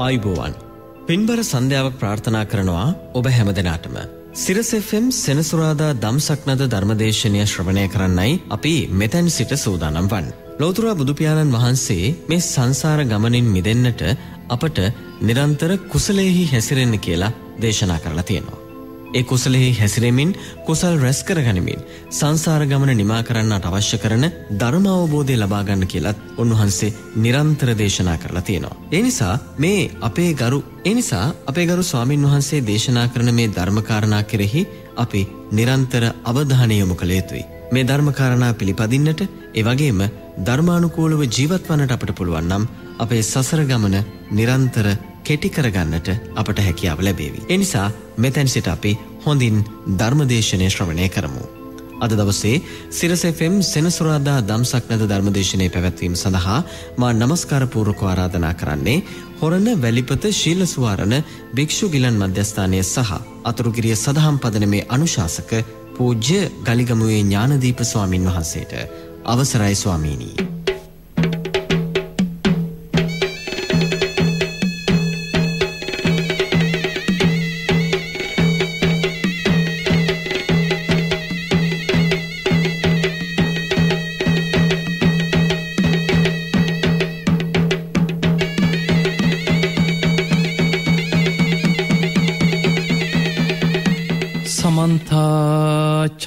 ආයිබෝවන්. පින්බර සන්ධ්‍යාවක් ප්‍රාර්ථනා කරනවා ඔබ හැම දෙනාටම. සිරසෙෆම් සෙනසුරාදා දම්සක්නද ධර්මදේශනය ශ්‍රවණය කරන්නයි අපි මෙතැන් සිට සූදානම් වන්. ලෝතුරා බුදුපාණන් වහන්සේ මේ සංසාර ගමනින් මිදෙන්නට අපට නිරන්තර කුසලෙහි හැසිරෙන්න කියලා දේශනා කරලා තියෙනවා. ඒ කුසලෙහි හැසිරෙමින් කුසල් රැස් කරගනිමින් සංසාර ගමන නිමා කරන්නට අවශ්‍ය කරන ධර්ම අවබෝධය ලබාගන්න කියලත් උන්වහන්සේ නිරන්තර දේශනා කරලා තියෙනවා. ඒ නිසා මේ අපේ ගරු එනිසා අපේ ගරු ස්වාමින් වහන්සේ දේශනා කරන මේ ධර්මකාරණා කෙරෙහි අපි නිරන්තර අවධානය යොමු කළ යුතුයි. මේ ධර්මකාරණා පිළිපදින්නට එවගේම ධර්මානුකූලව ජීවත් වන්නට අපට පුළුවන් නම් අපේ සසර ගමන නිරන්තර කෙටි කරගන්නට අපට හැකියාව ලැබේවි. එනිසා මෙතැන් සිට අපි හොඳින් ධර්මදේශනය ශ්‍රවණය කරමු. අද දවසේ සිරසෙෆෙම් සෙනසුරාදා දම්සක්නද ධර්මදේශනය පැවැත්වීම සඳහා මා නමස්කාරපූර්ක ආරාධනා කරන්නේ හොරණ වැලිපත ශීලස්වාරණ භික්‍ෂු ගිලන් මධ්‍යස්ථානය සහ අතුරුගිරිය සදහම් පදන මේ අනුශාසක පූජ්‍ය ගලිගමුවේ ඥානදීප ස්වාමින් වහන්සේට අවසරයි ස්වාමීණී.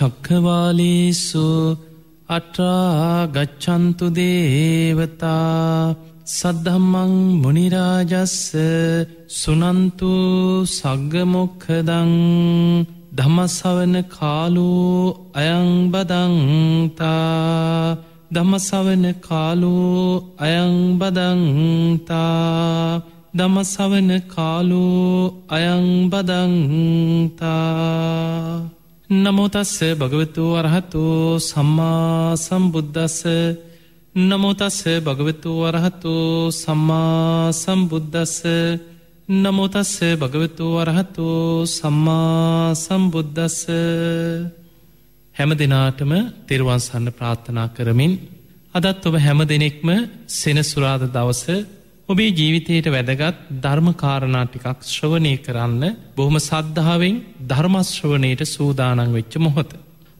චක්කවාලේසු අට්‍රාගච්චන්තු දේවතා සද්ධම්මං මුනිරාජස්ස සුනන්තු සග්ගමොක්කදං දමසවන කාලූ අයංබදංතා දමසවන කාලූ අයංබදංතා දමසවන කාලූ අයංබදංතා නමෝතස්ස භගවතු අරහතු සම්මා සම්බුද්ධස්ස නමෝතස්ස භගවතු අරහතු සම්මා සම්බුද්ධස්ස නමෝතස්ස භගවතු අරහතු සම්මා සම්බුද්ධස්ස හැම දෙනාටම තෙරුවන්සන්න ප්‍රාර්ථනා කරමින් අදත් ඔබ හැම දෙනෙක්ම සෙනසුරාද දවස ඔබේ ජීවිතයට වැදගත් ධර්මකාරණා ටිකක් ශ්‍රවණය කරන්න බොහොම සද්ධාවෙන් ධර්මශ්‍රවනයට සූදානං වෙච්ච මොහොත.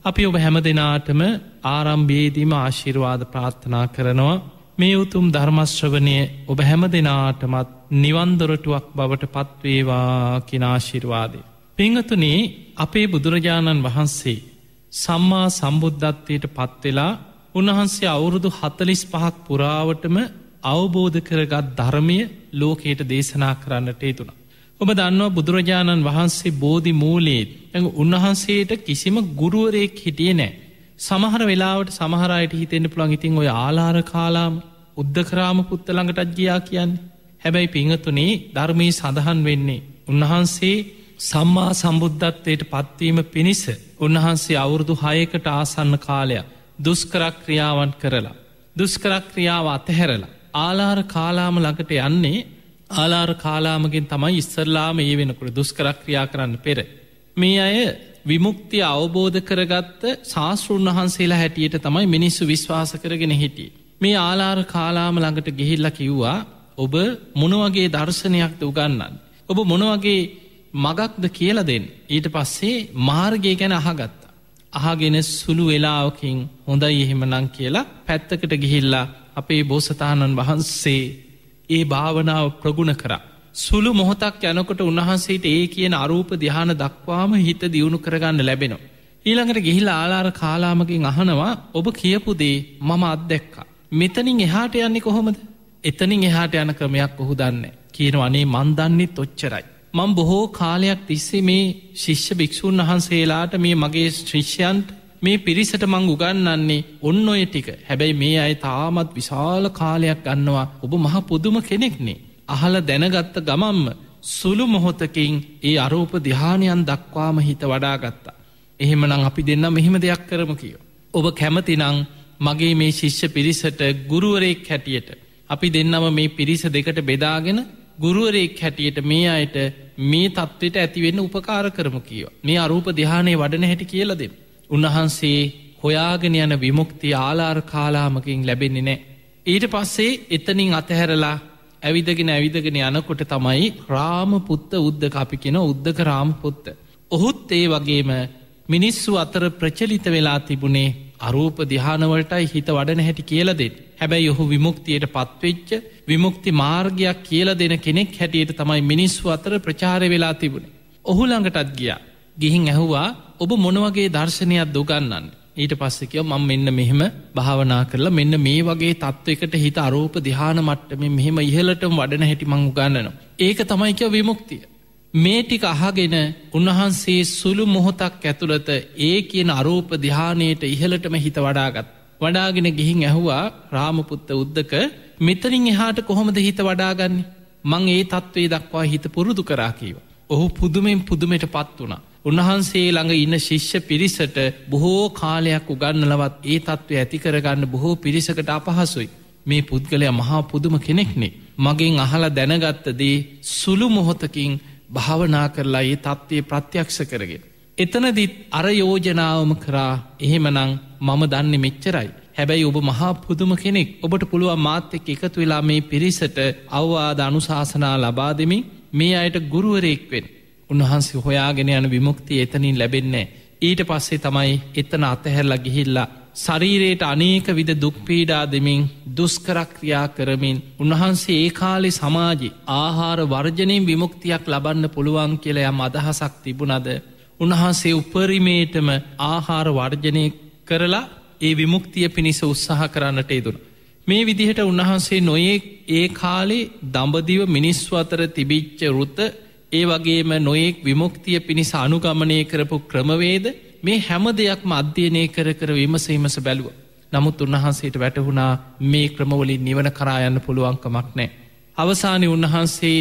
අපි ඔබ හැම දෙනාටම ආරම්භයේදීම ආශිර්වාද ප්‍රාර්ථනා කරනවා මේ උතුම් ධර්මශ්‍රවනය ඔබ හැම දෙනාටමත් නිවන්දොරටුවක් බවට පත්වේවා කිනාශිර්වාදය. පිංහතුනේ අපේ බුදුරජාණන් වහන්සේ සම්මා සම්බුද්ධත්වයට පත්වෙලා උන්වහන්සේ අවුරුදු හතලිස් පහක් පුරාවටම අවබෝධ කරගත් ධර්මය ලෝකයට දේශනා කරන්නට ඒතුුණ. ඔබ දන්නවා බුදුරජාණන් වහන්සේ බෝධි මූලේත් ඇඟ උන්වහන්සේට කිසිම ගුරුවරයෙක් හිටිය නෑ. සමහර වෙලාවට සමහරයට හිතෙන්න්න පුළන් ඉතින් ඔය ආලාර කාලාම උද්ධකරාම පුත්තළඟටත් ගියා කියන්නේ. හැබැයි පිංහතුනේ ධර්මී සඳහන් වෙන්නේ. උන්වහන්සේ සම්මා සම්බුද්ධත්වයට පත්වීම පිණිස උන්වහන්සේ අවුරුදු හයකට ආසන්න කාලයක් දුස්කරක්ක්‍රියාවන් කරලා. දුස්කරක්ක්‍රියාව අතහැරලා. ආලාර කාලාම ළඟට යන්නේ ආලාර කාලාමගෙන් තමයි ඉස්සරලාම ඒ වෙනකොට දුස්කරක්‍රියා කරන්න පෙර. මේ අය විමුක්තිය අවබෝධ කරගත්ත ශාස්තෘන් වහන්සේලා හැටියට තමයි මිනිස්සු විශ්වාස කරගෙන හිටිය. මේ ආලාර කාලාම ළඟට ගෙහිල්ල කිව්වා ඔබ මොනවගේ දර්ශනයක්ද උගන්නන්න. ඔබ මොනවගේ මගක්ද කියල දෙන්න. ඊට පස්සේ මාර්ගය ගැන අහගත්තා. අහගෙන සුළු වෙලාවකින් හොඳයි එහෙම නං කියලා පැත්තකට ගිහිල්ලා අපේ බෝසතාණන් වහන්සේ ඒ භාවනාව ප්‍රගුණ කර. සුළු මොහොතක් යනකොට උන්වහන්සේට ඒ කියන අරූප දිහාන දක්වාම හිත දියුණු කරගන්න ලැබෙනවා. ඊළඟට ගිහිල් ආලාර කාලාමකින් අහනවා ඔබ කියපුදේ මම අත්දැක්කා. මෙතනින් එහාට යන්නේ කොහොමද. එතනින් එහාට යන ක්‍රමයක් ඔහු දන්න. කියන වනේ මන්දන්නෙත් ඔච්චරයි. මං බොහෝ කාලයක් තිස්සේ මේ ශිෂ්‍ය භික්‍ෂූන් වහන්සේලාට මේ මගේ ශ්‍රිෂ්‍යන්ට මේ පිරිසට මං උගන්නන්නේ ඔන්න ඔය ටික හැබැයි මේ අය තාමත් විශාල කාලයක් ගන්නවා ඔබ මහ පුදුම කෙනෙක්නේ. අහල දැනගත්ත ගමම්ම සුළු මොහොතකින් ඒ අරූප දිහානයන් දක්වාම හිත වඩාගත්තා. එහෙමනං අපි දෙන්න මෙහෙම දෙයක් කරම කියෝ. ඔබ කැමතිනං මගේ මේ ශිෂ්‍ය පිරිසට ගුරුවරෙක් හැටියට. අපි දෙන්නම මේ පිරිස දෙකට බෙදාගෙන ගුරුවරෙක් හැටියට මේ අයට මේ තත්ත්වයට ඇතිවෙන්න උපකාර කරම කියෝ. මේ අරූප දිහානය වඩන හැටි කියලදෙම. උන්වහන්සේ හොයාගෙන යන විමුක්ති ආලාර් කාලාමකින් ලැබෙන්නේ නෑ. ඊට පස්සේ එතනින් අතහැරලා ඇවිදගෙන ඇවිදගෙන යනකොට තමයි රාම පුත්ත උද්දක අපි කියෙන උද්දක රාම පුත්ත. ඔහුත් ඒ වගේම මිනිස්සු අතර ප්‍රචලිත වෙලා තිබුණේ අරූප දිහානවලටයි හිත වඩන හැටි කියලදෙන් හැබැයි ඔහු විමුක්තියට පත්වෙච්ච විමුක්ති මාර්ගයක් කියල දෙන කෙනෙක් හැටියට තමයි මිනිස්සු අතර ප්‍රචාරය වෙලා තිබුණ. ඔහු ළඟටත් ගියා ගිහින් ඇහුවා ඔබ මොනවගේ දර්ශනයක් දුගන්නන්න ඊට පස්සෙකව මං මෙන්න මෙහෙම භාවනා කරලා මෙන්න මේ වගේ තත්ත්වකට හිත අරෝප දිහාන මට්ටම මෙහෙම ඉහලටම වඩන හැටි මං උගන්නනවා. ඒක තමයිකව විමුක්තිය. මේ ටික අහගෙන උන්වහන්සේ සුළු මොහොතක් ඇතුළත ඒ කියන අරෝප දිහානයට ඉහලටම හිත වඩාගත්. වඩාගෙන ගිහින් ඇහුවා රාමපුත්ත උද්දක මෙතනින් එහාට කොහොමද හිත වඩාගන්නේ මං ඒ තත්ත්වේ දක්වා හිත පුරුදු කරාකීව. ඔහු පුදුමෙන් පුදුමට පත් වුණා. උන්වහන්සේ ළඟ ඉන්න ශිෂ්‍ය පිරිසට බොහෝ කාලයක් උගන්නලවත් ඒ තත්ත්වය ඇති කරගන්න බොහෝ පිරිසකට අපහසුයි. මේ පුද්ගලය මහා පුදුම කෙනෙක්නේ. මගෙන් අහලා දැනගත්තදේ සුළු මොහොතකින් භාවනා කරලා ඒ තත්ත්වය ප්‍රත්‍යක්ෂ කරගෙන. එතනදිත් අර යෝජනාවම කරා එහෙමනං මම දන්න මෙච්චරයි. හැබැයි ඔබ මහා පුදුම කෙනෙක් ඔබට පුළුවන් මාත්‍යක එකතු වෙලා මේ පිරිසට අවවාද අනුශාසනා ලබා දෙමින් මේ අයට ගුරුවරයෙක්වෙන්. උන්වහන්සේ හොයාගෙන යන විමුක්තිය එතනින් ලැබෙන්නේ. ඊට පස්සේ තමයි එතන අතහැරලා ගිහිල්ලා ශරීරයට අනේක විද දුක්පීඩා දෙමින් දුස්කරක්‍රියා කරමින් උන්වහන්සේ ඒ කාලෙ සමාජි ආහාර වර්ජනයෙන් විමුක්තියක් ලබන්න පුළුවන් කියල යම් අදහසක් තිබුණද උන්වහන්සේ උපරිමේටම ආහාර වර්ජනය කරලා ඒ විමුක්තිය පිණිස උත්සාහ කරන්නට ේදුන. මේ විදිහට උන්වහන්සේ නොයෙක් ඒ කාලේ දඹදිව මිනිස්ව අතර තිබිච්ච රුත ඒ වගේම නොයෙක් විමුක්තිය පිණිස අනුගමනය කරපු ක්‍රමවේද මේ හැම දෙයක්ම අධ්‍යයනය කර කර විමසීමස බැලුව. නමුත් උන්වහන්සේට වැටහුණා මේ ක්‍රමවලින් නිවන කරායන්න පුළුවන්කමක් නෑ. අවසානය උන්වහන්සේ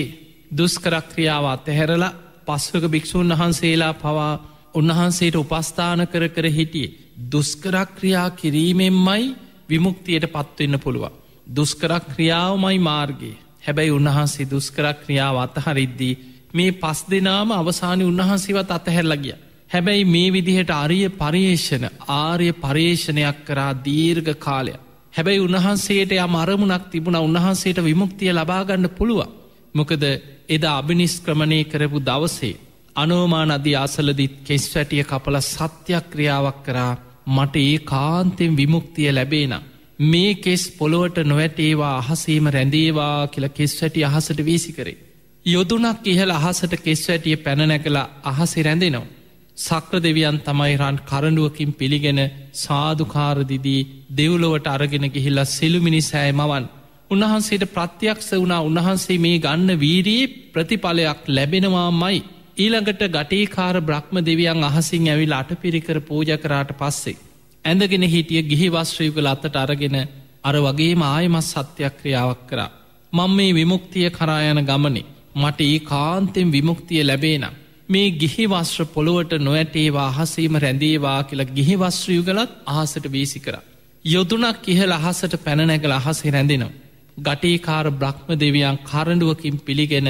දුස්කරක්‍රියාව අතහැරලා පස්වක භික්‍ෂූන් වහන්සේලා පවා උන්වහන්සේට උපස්ථාන කර කර හිටියේ. දුස්කරක්‍රියා කිරීමෙන්මයි විමුක්තියට පත්වවෙන්න පුළුවන්. දුස්කරක්‍රියාවමයි මාර්ගයේ හැබැයි උන්වහන්සේ දුස්කරක්‍රියාව අතහරිද්දී මේ පස් දෙනාම අවසානය උන්වහන්සේවත් අතහැරලගිය. හැබැයි මේ විදිහට අරිය පර්යේෂණ ආර්ය පර්යේෂණයක් කරා දීර්ඝ කාලයක්. හැබැයි උන්වහන්සේට යම් අරමුණක් තිබුණ උන්වහන්සේට විමුක්තිය ලබාගන්න පුළුවන්. මොකද එදා අභිනිස්ක්‍රමණය කරපු දවසේ. අනෝමා නදී අසලදිත් කෙස් වැටිය කපල සත්‍යයක් ක්‍රියාවක් කරා මට ඒ කාන්තෙන් විමුක්තිය ලැබේන. මේ කෙස් පොළොවට නොවැටේවා අහසීම රැඳේවා කියලා කෙස් වැටි අහසට වීසි කරේ. යොදුනක් ඉහල අහසට කෙස් වැටිය පැනනැකලා අහසි රැඳෙනවා. සක්‍ර දෙවියන් තමයි රන් කරඩුවකින් පිළිගෙන සාධකාරදිදී දෙව්ලොවට අරගෙන ගිහිල්ලා සෙළුමිනි සෑ මවන්. උන්වහන්සේට ප්‍රත්‍යක්ෂ වුණා උන්වහන්සේ මේ ගන්න වීරයේ ප්‍රතිඵලයක් ලැබෙනවා මයි. ඊළඟට ගටේකාර බ්‍රහ්ම දෙවියන් අහසින් ඇවිල් අට පිරිකර පූජ කරාට පස්සේ. ඇඳගෙන හිටිය ගිහි වශ්‍රීකල අතට අරගෙන අර වගේ ආයමත් සත්‍යයක් ක්‍රියාවක් කරා. මං මේ විමුක්තිය කරායන ගමනේ මට ඒ කාන්තෙන් විමුක්තිය ලැබේනම්. මේ ගිහි වස්්‍ර පොළොවට නොඇටේවා අහසීම රැඳේවා කියලා ගිහි වස්්‍රියුගලත් අහසට වීසි කර. යොදුනක් ඉහල අහසට පැනනැගල අහසේ රැඳෙනවා. ගටේකාර බ්‍රහ්ම දෙවියන් කරඩුවකින් පිළිගෙන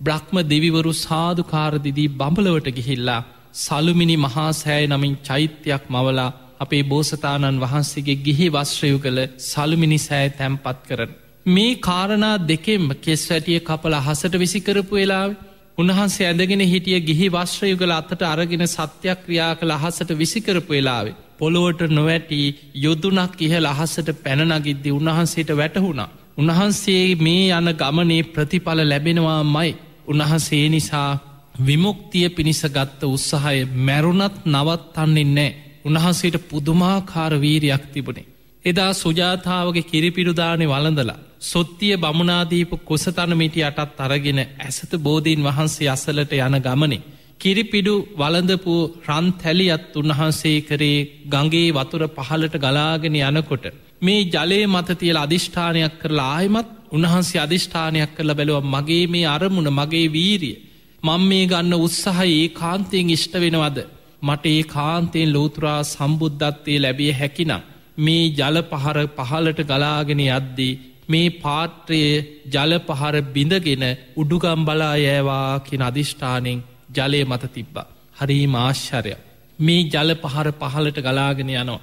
බ්‍රහ්ම දෙවිවරු සාධකාරදිදී බඹලවට ගිහිල්ලා සළුමිනි මහාසෑය නමින් චෛත්‍යයක් මවලා අපේ බෝසතාණන් වහන්සේගේ ගිහි වශ්‍රයු කළ සළුමිනි සෑ තැම්පත් කරන. මේ කාරණා දෙකෙම කෙස් වැටිය කපල අහසට විසිකරපු වෙලාවේ උන්වහන්සේ ඇඳගෙන හිටිය ගිහි වශ්‍රයුගල අතට අරගෙන සත්‍යයක් ක්‍රියා කළ අහසට විසිකරපු වෙලාවේ. පොළොවට නොවැටි යොදුනක් ඉහල අහසට පැනනගිද්දි උන්වහන්සේට වැටහුණා. උන්වහන්සේ මේ යන ගමනේ ප්‍රතිඵල ලැබෙනවා මයි. උන්වහන්සේ නිසා විමුක්තිය පිණිස ගත්ත උත්සාහය මැරුණත් නවත්තන්නේ නෑ. උන්වහන්සේට පුදුමාකාර වීරයක් තිබුණේ. එදා සුජාතාවගේ කිරිපිරුදානය වලඳලා. සොත්තිය බමුණනාදීපු කුසතනමිටි අටත් අරගෙන ඇසත බෝධීන් වහන්සේ අසලට යන ගමනේ. කිරිපිඩු වලඳපු රන් තැලියත් උන්වහන්සේ කරේ ගගේ වතුර පහලට ගලාගෙන යනකොට. මේ ජලය මතතියල අධිෂ්ඨානයක් කරලා ආයමත් උන්වහන්සේ අධිෂ්ඨානයක් කරල බැලුව මගේ මේ අරමුණ මගේ වීරිය. මං මේ ගන්න උත්සාහ ඒ කාන්තයෙන් ඉෂ්ට වෙනවද. මට ඒ කාන්තයෙන් ලෝතුරා සම්බුද්ධත්වය ලැබිය හැකිනම්. මේ ජල පහර පහලට ගලාගෙන යද්දී මේ පාත්‍රයේ ජල පහර බිඳගෙන උඩුගම් බලා යෑවා කියෙන අධිෂ්ඨානෙන් ජලය මත තිබ්බා. හරි මාශ්චරය. මේ ජල පහර පහලට ගලාගෙන යනවා.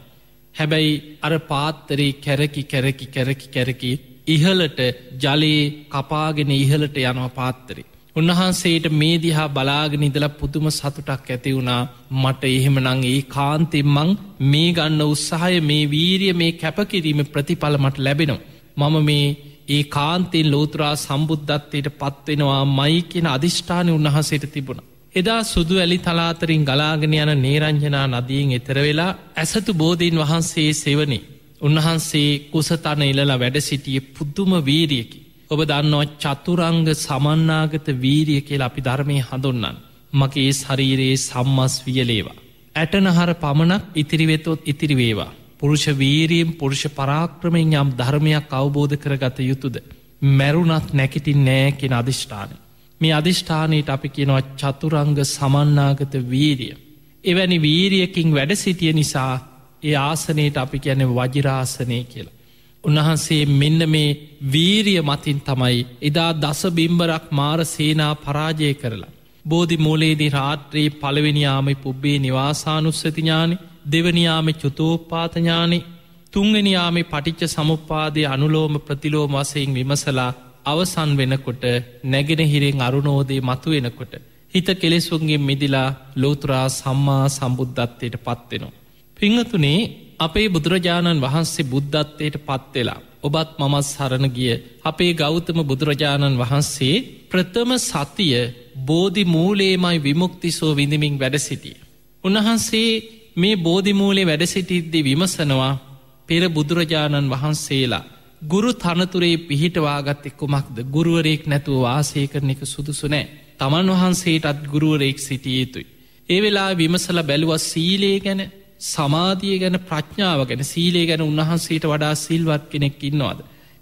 හැබැයි අර පාත්තරේ කැරකි කැරකි කැරකි කැරකි ඉහලට ජලයේ කපාගෙන ඉහලට යනවා පාත්තරේ. උන්වහන්සේට මේ දිහා බලාගෙන ඉදල පුදුම සතුටක් ඇති වුණා මට එහෙමනං ඒ කාන්තෙම්මං මේ ගන්න උත්සාහය මේ වීරිය මේ කැපකිරීම ප්‍රතිඵල මට ලැබෙනවා. මම මේ ඒ කාන්තෙන් ලෝතුරා සම්බුද්ධත්වයට පත්වෙනවා මයි කියෙන අධිෂ්ඨානය උන්වහසේට තිබුණ. එදා සුදු ඇලි තලාතරින් ගලාගෙන යන නේරංජනා නදියෙන් එතර වෙලා ඇසතු බෝධීන් වහන්සේ සෙවනේ. උන්වහන්සේ කුසතන ඉලලා වැඩ සිටිය පුද්දුම වීරියකි. ඔබ දන්නවා චතුරංග සමන්නාගත වීරිය කියල අපි ධර්මය හඳුන්නන්. මගේ ශරීරයේ සම්මස් වියලේවා. ඇටනහර පමණක් ඉතිරිවෙතොත් ඉතිරිවේවා. පුරුෂ වීරීම් පුරුෂ පරාක්‍රමෙන් යම් ධර්මයක් අවබෝධ කරගත යුතුද. මැරුණත් නැකිටින් නෑ කෙන අධිෂ්ඨානය. මේ අධිෂ්ඨානයට අපි කියෙනවා චතුරංග සමන්නාගත වීරිය. එවැනි වීරියකින් වැඩ සිටිය නිසා ඒ ආසනයට අපි කියන වජිරාසනය කියලා. උන්වහන්සේ මෙන්න මේ වීරිය මතින් තමයි එදා දස බිම්බරක් මාර සේනා පරාජය කරලා. බෝධි මූලේදී රාත්‍රයේ පළවෙනියාමයි පුබ්බේ නිවාසානුස්සතිඥානි දෙවනියාම චුතෝපාතඥානි තුංගනියාම පටිච්ච සමුපාදය අනුලෝම ප්‍රතිලෝම වසයෙන් විමසලා අවසන් වෙනකොට නැගෙන හිරෙන් අරුණෝදේ මතු වෙනකොට. හිත කෙලෙසුන්ගේ මිදිලා ලෝතුරා සම්මා සම්බුද්ධත්වයට පත්වෙනවා. පිංහතුනේ අපේ බුදුරජාණන් වහන්සේ බුද්ධත්වයට පත්වෙලා. ඔබත් මමත් සරණ ගිය අපේ ගෞතම බුදුරජාණන් වහන්සේ ප්‍රථම සතිය බෝධි මූලේමයි විමුක්තිසෝ විඳමින් වැඩ සිටිය. උන්වහන්සේ මේ බෝධිමූලේ වැඩසිටිද්දි විමසනවා පෙර බුදුරජාණන් වහන්සේලා. ගුරු තනතුරේ පිහිටවාගත් එක්කුමක්ද ගුරුවරයෙක් නැතුව වාසය කරන එක සුදුසු නෑ. තමන් වහන්සේටත් ගුරුවරයෙක් සිටිය යුතුයි. ඒ වෙලා විමසල බැලුව සීලේ ගැන සමාධිය ගැන ප්‍රඥාව ගැන සීලේ ගැන උන්වහන්සේට වඩා සිල්වත් කෙනෙක් ඉන්නවාද.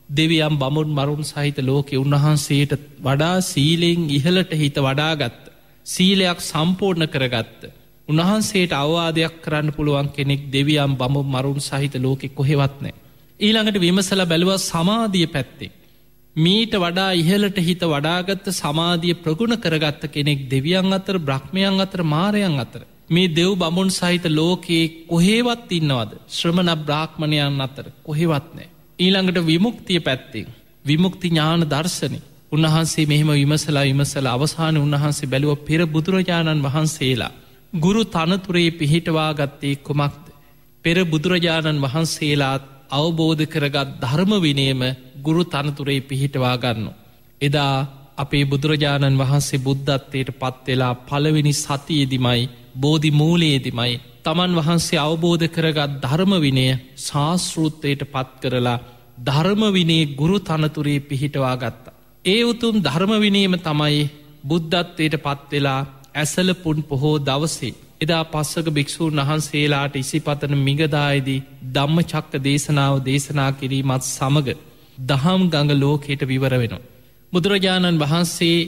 දෙවියම් බමුන් මරුන් සහිත ලෝකෙ උන්වහන්සේට වඩා සීලෙන් ඉහලට හිත වඩාගත්ත. සීලයක් සම්පූර්ණ කරගත්ත. උන්වහන්සේට අවවාදයක් කරන්න පුළුවන් කෙනෙක් දෙවියම් බම මරුන් සහිත ලෝකෙ කොහෙවත්නෑ. ඊළඟට විමසල බැලුව සමාධිය පැත්තේ. මීට වඩා ඉහලට හිත වඩාගත්ත සමාධිය ප්‍රගුණ කරගත්ත කෙනෙක් දෙවියන් අතර බ්‍රහ්මයන් අතර මාරයන් අතර. මේ දෙව් බමුන් සහිත ලෝකයේ කොහේවත් ඉන්නවද ශ්‍රමණ බ්‍රාහ්මණයන් අතර කොහෙවත් නෑ. ඊළඟට විමුක්තිය පැත්තෙන් විමුක්ති ඥාන දර්ශනය උන්වහන්සේ මෙහෙම විමසලා විමසල අවසාන උන්වහන්සේ බැලුව පෙර බුදුරජාණන් වහන්සේලා. ගුරු තනතුරේ පිහිටවා ගත්තේ කුමක්ද. පෙර බුදුරජාණන් වහන්සේලාත් අවබෝධ කරගත් ධර්ම විනයම ගුරු තනතුරේ පිහිටවා ගන්න. එදා අපේ බුදුරජාණන් වහන්සේ බුද්ධත්වයට පත්වෙලා පළවෙනි සතියේදිමයි බෝධි මූලයේදිමයි තමන් වහන්සේ අවබෝධ කරගත් ධර්ම විනය ශාස්ෘත්තයට පත් කරලා ධර්මවිනේ ගුරු තනතුරේ පිහිටවා ගත්තා. ඒ උතුම් ධර්මවිනීම තමයි බුද්ධත්වයට පත්වෙලා ඇසල පුන් පොහෝ දවසේ එදා පස්සක භික්‍ෂූන් වහන්සේලාට ඉසිපතන මිගදායේදී දම්ම චක්ක දේශනාව දේශනා කිරීමත් සමඟ දහම් ගඟ ලෝකයට විවර වෙනවා. බුදුරජාණන් වහන්සේ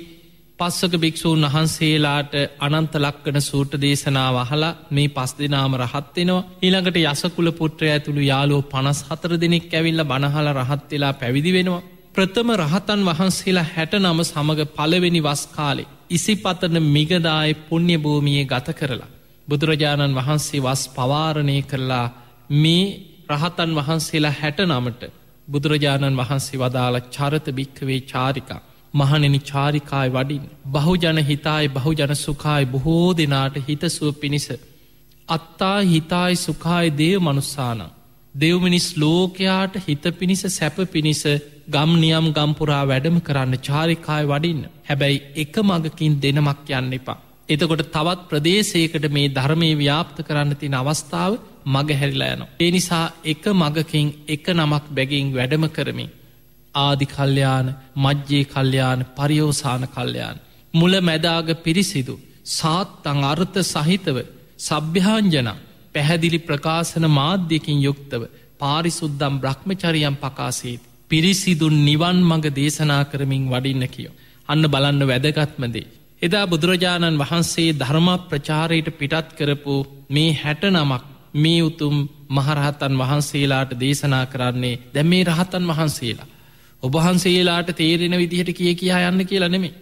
පස්සක භික්‍ෂූන් වහන්සේලාට අනන්ත ලක්කන සූට දේශනාව අහලා මේ පස් දෙනාම රහත්වෙනවා ඊළඟට යසකුල පුට්‍රය ඇතුළු යාලෝ පනස් හතර දෙනෙක් ඇවිල්ල බනහල රහත්වෙලා පැවිදි වෙනවා. ප්‍රථම රහතන් වහන්සේලා හැට නම සමඟ පළවෙනි වස්කාලේ ඉසිපතන මිගදාය පුුණ්‍ය භූමියයේ ගත කරලා. බුදුරජාණන් වහන්සේ වස් පවාරණය කරලා මේ රහතන් වහන්සේලා හැට නමට බුදුරජාණන් වහන්සේ වදාළ චරත භික්කවේ චාරිකා මහනෙනි චාරිකායි වඩින් බහුජන හිතායි බහුජන සුකායි බොහෝ දෙනාට හිතසුව පිණිස අත්තා හිතායි සුකායි දේව මනුස්සාන දෙව්මිනිස් ලෝකයාට හිත පිණිස සැප පිණිස ගම් නියම් ගම්පුරා වැඩම කරන්න චාරිකාය වඩින්න හැබැයි එක මගකින් දෙනමක් යන්න එපා. එතකොට තවත් ප්‍රදේශයකට මේ ධර්මය ව්‍යාප්ත කරන්න තින අවස්ථාව මග හැරිලා යන. ඒ නිසා එක මගකින් එක නමක් බැගින් වැඩම කරමින්. ආදි කල්්‍යයාන මජ්්‍යයේ කල්්‍යයාන පරියෝසාන කල්්‍යයාන. මුල මැදාග පිරිසිදු සාත්තං අර්ථ සහිතව සභ්‍යාංජන පැහැදිලි ප්‍රකාශන මාධ්‍යකින් යුක්තව පාරිසුද්දම් බ්‍රහ්මචරියම් පකාසේති. පිරිසිදුන් නිවන් මඟ දේශනා කරමින් වඩින්න කියෝ. අන්න බලන්න වැදගත්මදේ. එදා බුදුරජාණන් වහන්සේ ධර්ම ප්‍රචාරයට පිටත් කරපු මේ හැට නමක් මේ උතුම් මහරහතන් වහන්සේලාට දේශනා කරන්නේ දැ මේ රහතන් වහන්සේලා. ඔබහන්සේලාට තේරෙන විදිහට කිය කියයා යන්න කියලා නෙමේ.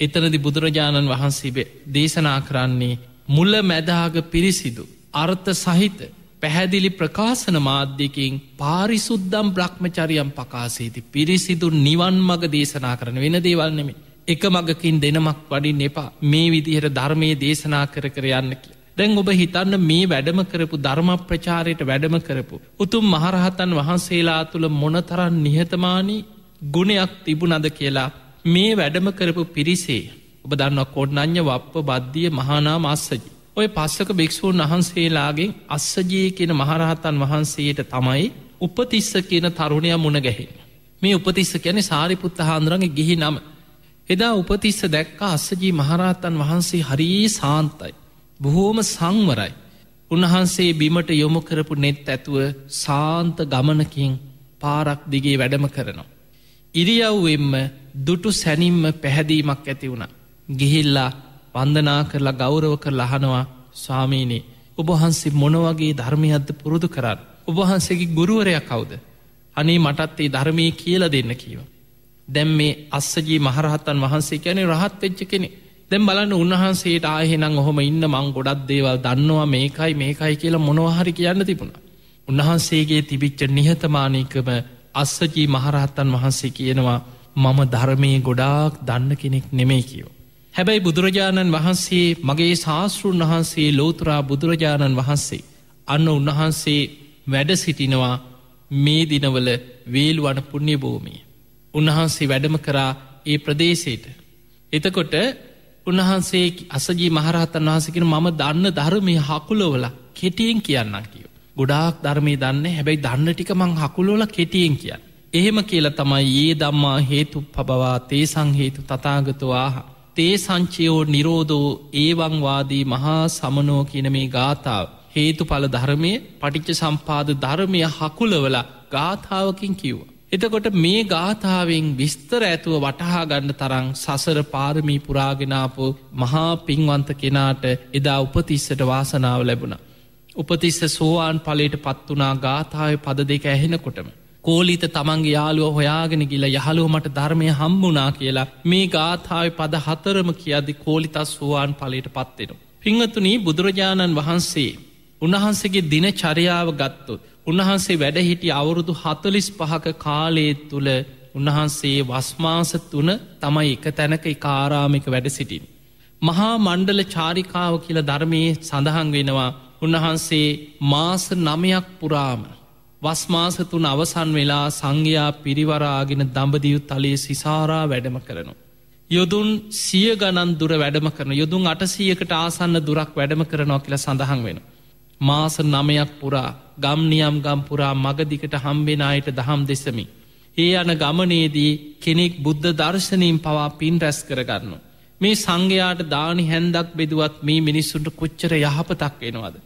එතනදි බුදුරජාණන් වහන්සේ දේශනා කරන්නේ මුල්ල මැදාග පිරිසිදු අර්ථ සහිත පැහැදිලි ප්‍රකාශන මාධ්‍යකින් පාරිසුද්දම් බ්‍රහ්මචරියම් පකාසේති පිරිසිදු නිවන් මග දේශනා කරන වෙන දේවල්නෙම එක මගකින් දෙනමක් වඩින් එපා මේ විදිහට ධර්මය දේශනා කර කර යන්න කිය. දැන් ඔබ හිතන්න මේ වැඩම කරපු ධර්ම ප්‍රචාරයට වැඩම කරපු. උතුම් මහරහතන් වහන්සේලා තුළ මොනතරන් නිහතමානී ගුණයක් තිබුණද කියලා මේ වැඩම කරපු පිරිසේ ඔබ දන්න කොඩ්නං්ඥ වප්ප බද්ධිය මහනා මස්සජි. ඔය පස්සක භික්‍ෂූන් වහන්සේලාගෙන් අස්සජී කියන මහරහතන් වහන්සේට තමයි උපතිස්ස කියන තරුණය මුණ ගැහෙන්. මේ උපතිස්ස කියන සාරිපුත්ත හාන්දුරගේ ගිහි නම. එදා උපතිස්ස දැක්ක අස්සජී මහරහතන් වහන්සේ හරී සාන්තයි. බොහෝම සංවරයි. උන්වහන්සේ බිමට යොමු කරපු නෙත් ඇතුව සාන්ත ගමනකින් පාරක් දිගේ වැඩම කරනවා. ඉරියව්වෙම්ම දුටු සැනින්ම පැහැදීමක් ඇති වුණ. ගිහිල්ලා වන්දනා කරලා ගෞරව කර ලහනවා ස්වාමීනී ඔබහන්සේ මොනවගේ ධර්මයද්ද පුරුදු කරන්න. ඔබහන්සේගේ ගුරුවරයක් කවුද. අනේ මටත් ඒ ධර්මය කියල දෙන්න කීව. දැම් මේ අස්සජී මහරහත්තන් වහන්සේ කැනෙ රහත් වෙච්ච කෙනෙ දැම් බලන්න උන්වහන්සේට ආහෙනම් ඔහොම ඉන්න මං ගොඩක් දේවල් දන්නවා මේකයි මේකයි කියලා මොනවහරි කියන්න තිබුණ. උන්වහන්සේගේ තිබිච්ච නිහතමානීකම අස්සජී මහරහත්තන් වහන්සේ කියනවා මම ධර්මය ගොඩාක් දන්න කෙනෙක් නෙමේ කියෝ. හැබැයි බුදුරජාණන් වහන්සේ මගේ ශාස්තෘන් වහන්සේ ලෝතුරා බුදුරජාණන් වහන්සේ අන්න උන්වහන්සේ වැඩ සිටිනවා මේ දිනවල වේල්වන පුුණ්්‍ය භූමිය. උන්වහන්සේ වැඩම කරා ඒ ප්‍රදේශයට. එතකොට උන්වහන්සේ අසජී මහරහතන් වහසකෙන මම දන්න ධර්මය හකුලෝවල කෙටියෙන් කියන්න කියෝ. ගොඩාක් ධර්මය දන්න හැබැයි දන්න ටික මං හකුලෝල කෙටියෙන් කියන්න. එහෙම කියල තමයි ඒ දම්මා හේතු පබවා තේ සංහේතු තතාගතවාහ. තේ සංචයෝ නිරෝධෝ ඒවංවාදී මහා සමනෝ කියන මේ ගාථාව. හේතු පල ධර්මය පටිච්ච සම්පාද ධර්මය හකුලවල ගාථාවකින් කිව්ව. එතකොට මේ ගාථාවෙන් විස්තර ඇතුව වටහා ගන්න තරං සසර පාරමී පුරාගෙනාපු මහා පින්වන්ත කෙනාට එදා උපතිස්සට වාසනාව ලැබුණ. උපතිස්ස සෝවාන් පලට පත්වනා ගාථාව පද දෙක ඇහෙනකොටම. කෝලිත තමන්ගේ යාලුව හොයාගෙන ගිල යහලුව මට ධර්මය හම්බුනා කියලා මේ ගාථාව පද හතරම කියදි කෝලිතස් වූවාන් පලට පත්වෙන. පිංහතුනී බුදුරජාණන් වහන්සේ උන්වහන්සේගේ දින චරියාව ගත්තොත්. උන්වහන්සේ වැඩහිටි අවුරුදු හතලිස් පහක කාලේත් තුළ උන්වහන්සේ වස්මාස තුන තමයි එක තැනක කාරාමික වැඩ සිටින්. මහා මණ්ඩල චාරිකාව කියල ධර්මයේ සඳහන් වෙනවා උන්වහන්සේ මාස නමයක් පුරාම වස්මාස තුන අවසන් වෙලා සංඝයා පිරිවරාගෙන දඹදියු තලයේ සිසාරා වැඩම කරනු. යොදුන් සිය ගණන් දුර වැඩම කරන යොදුන් අටසීයකට ආසන්න දුරක් වැඩම කරනවා කියල සඳහන් වෙන. මාස නමයක් පුරා ගම්නියම් ගම්පුරා මගදිකට හම්බෙනයට දහම් දෙසමි. ඒ අන ගමනේදී කෙනෙක් බුද්ධ දර්ශනීම් පවා පින් රැස් කරගන්න. මේ සංඝයාට දානි හැන්දක් බෙදුවත් මේ මිනිස්සුන්ට කොච්චර යහපතක් වෙනවාද.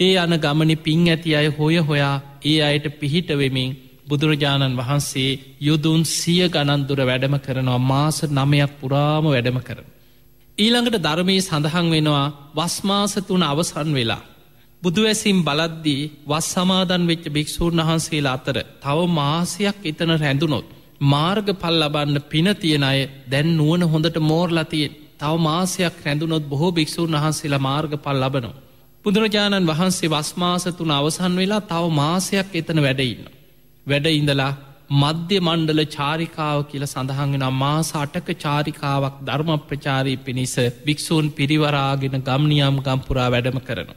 ඒ අන ගමනි පින් ඇති අය හොය හොයා ඒ අයට පිහිට වෙමින් බුදුරජාණන් වහන්සේ යුදුන් සිය ගණන්දුර වැඩම කරනවා මාස නමයක් පුරාම වැඩම කරන. ඊළඟට ධර්මී සඳහන් වෙනවා වස්මාස තුන අවසන් වෙලා. බුදුවැසිම් බලද්දී වස් සමාදන් වෙච්ච භික්‍ෂූන් වහන්සේලා අතර තව මාසයක් එතන රැඳුනොත්. මාර්ග පල් ලබන්න පින තියෙන අය දැන් නුවන හොඳට මෝර්ලතියෙන් තව මාසයක් රැඳුනොත් බොහෝ භික්‍ෂූන් වහන්සේලා මාර්ග පල් ලබනවා. බුදුරජාණන් වහන්සේ වස්මාස තුන අවසන් වෙලා තව මාසයක් එතන වැඩඉන්න. වැඩ ඉඳලා මධ්‍ය මණ්ඩල චාරිකාව කියල සඳහන්ගෙන මාස අටක චාරිකාවක් ධර්ම ප්‍රචාරී පිණිස භික්‍ෂූන් පිරිවරාගෙන ගම්නියම් ගම්පුරා වැඩම කරන.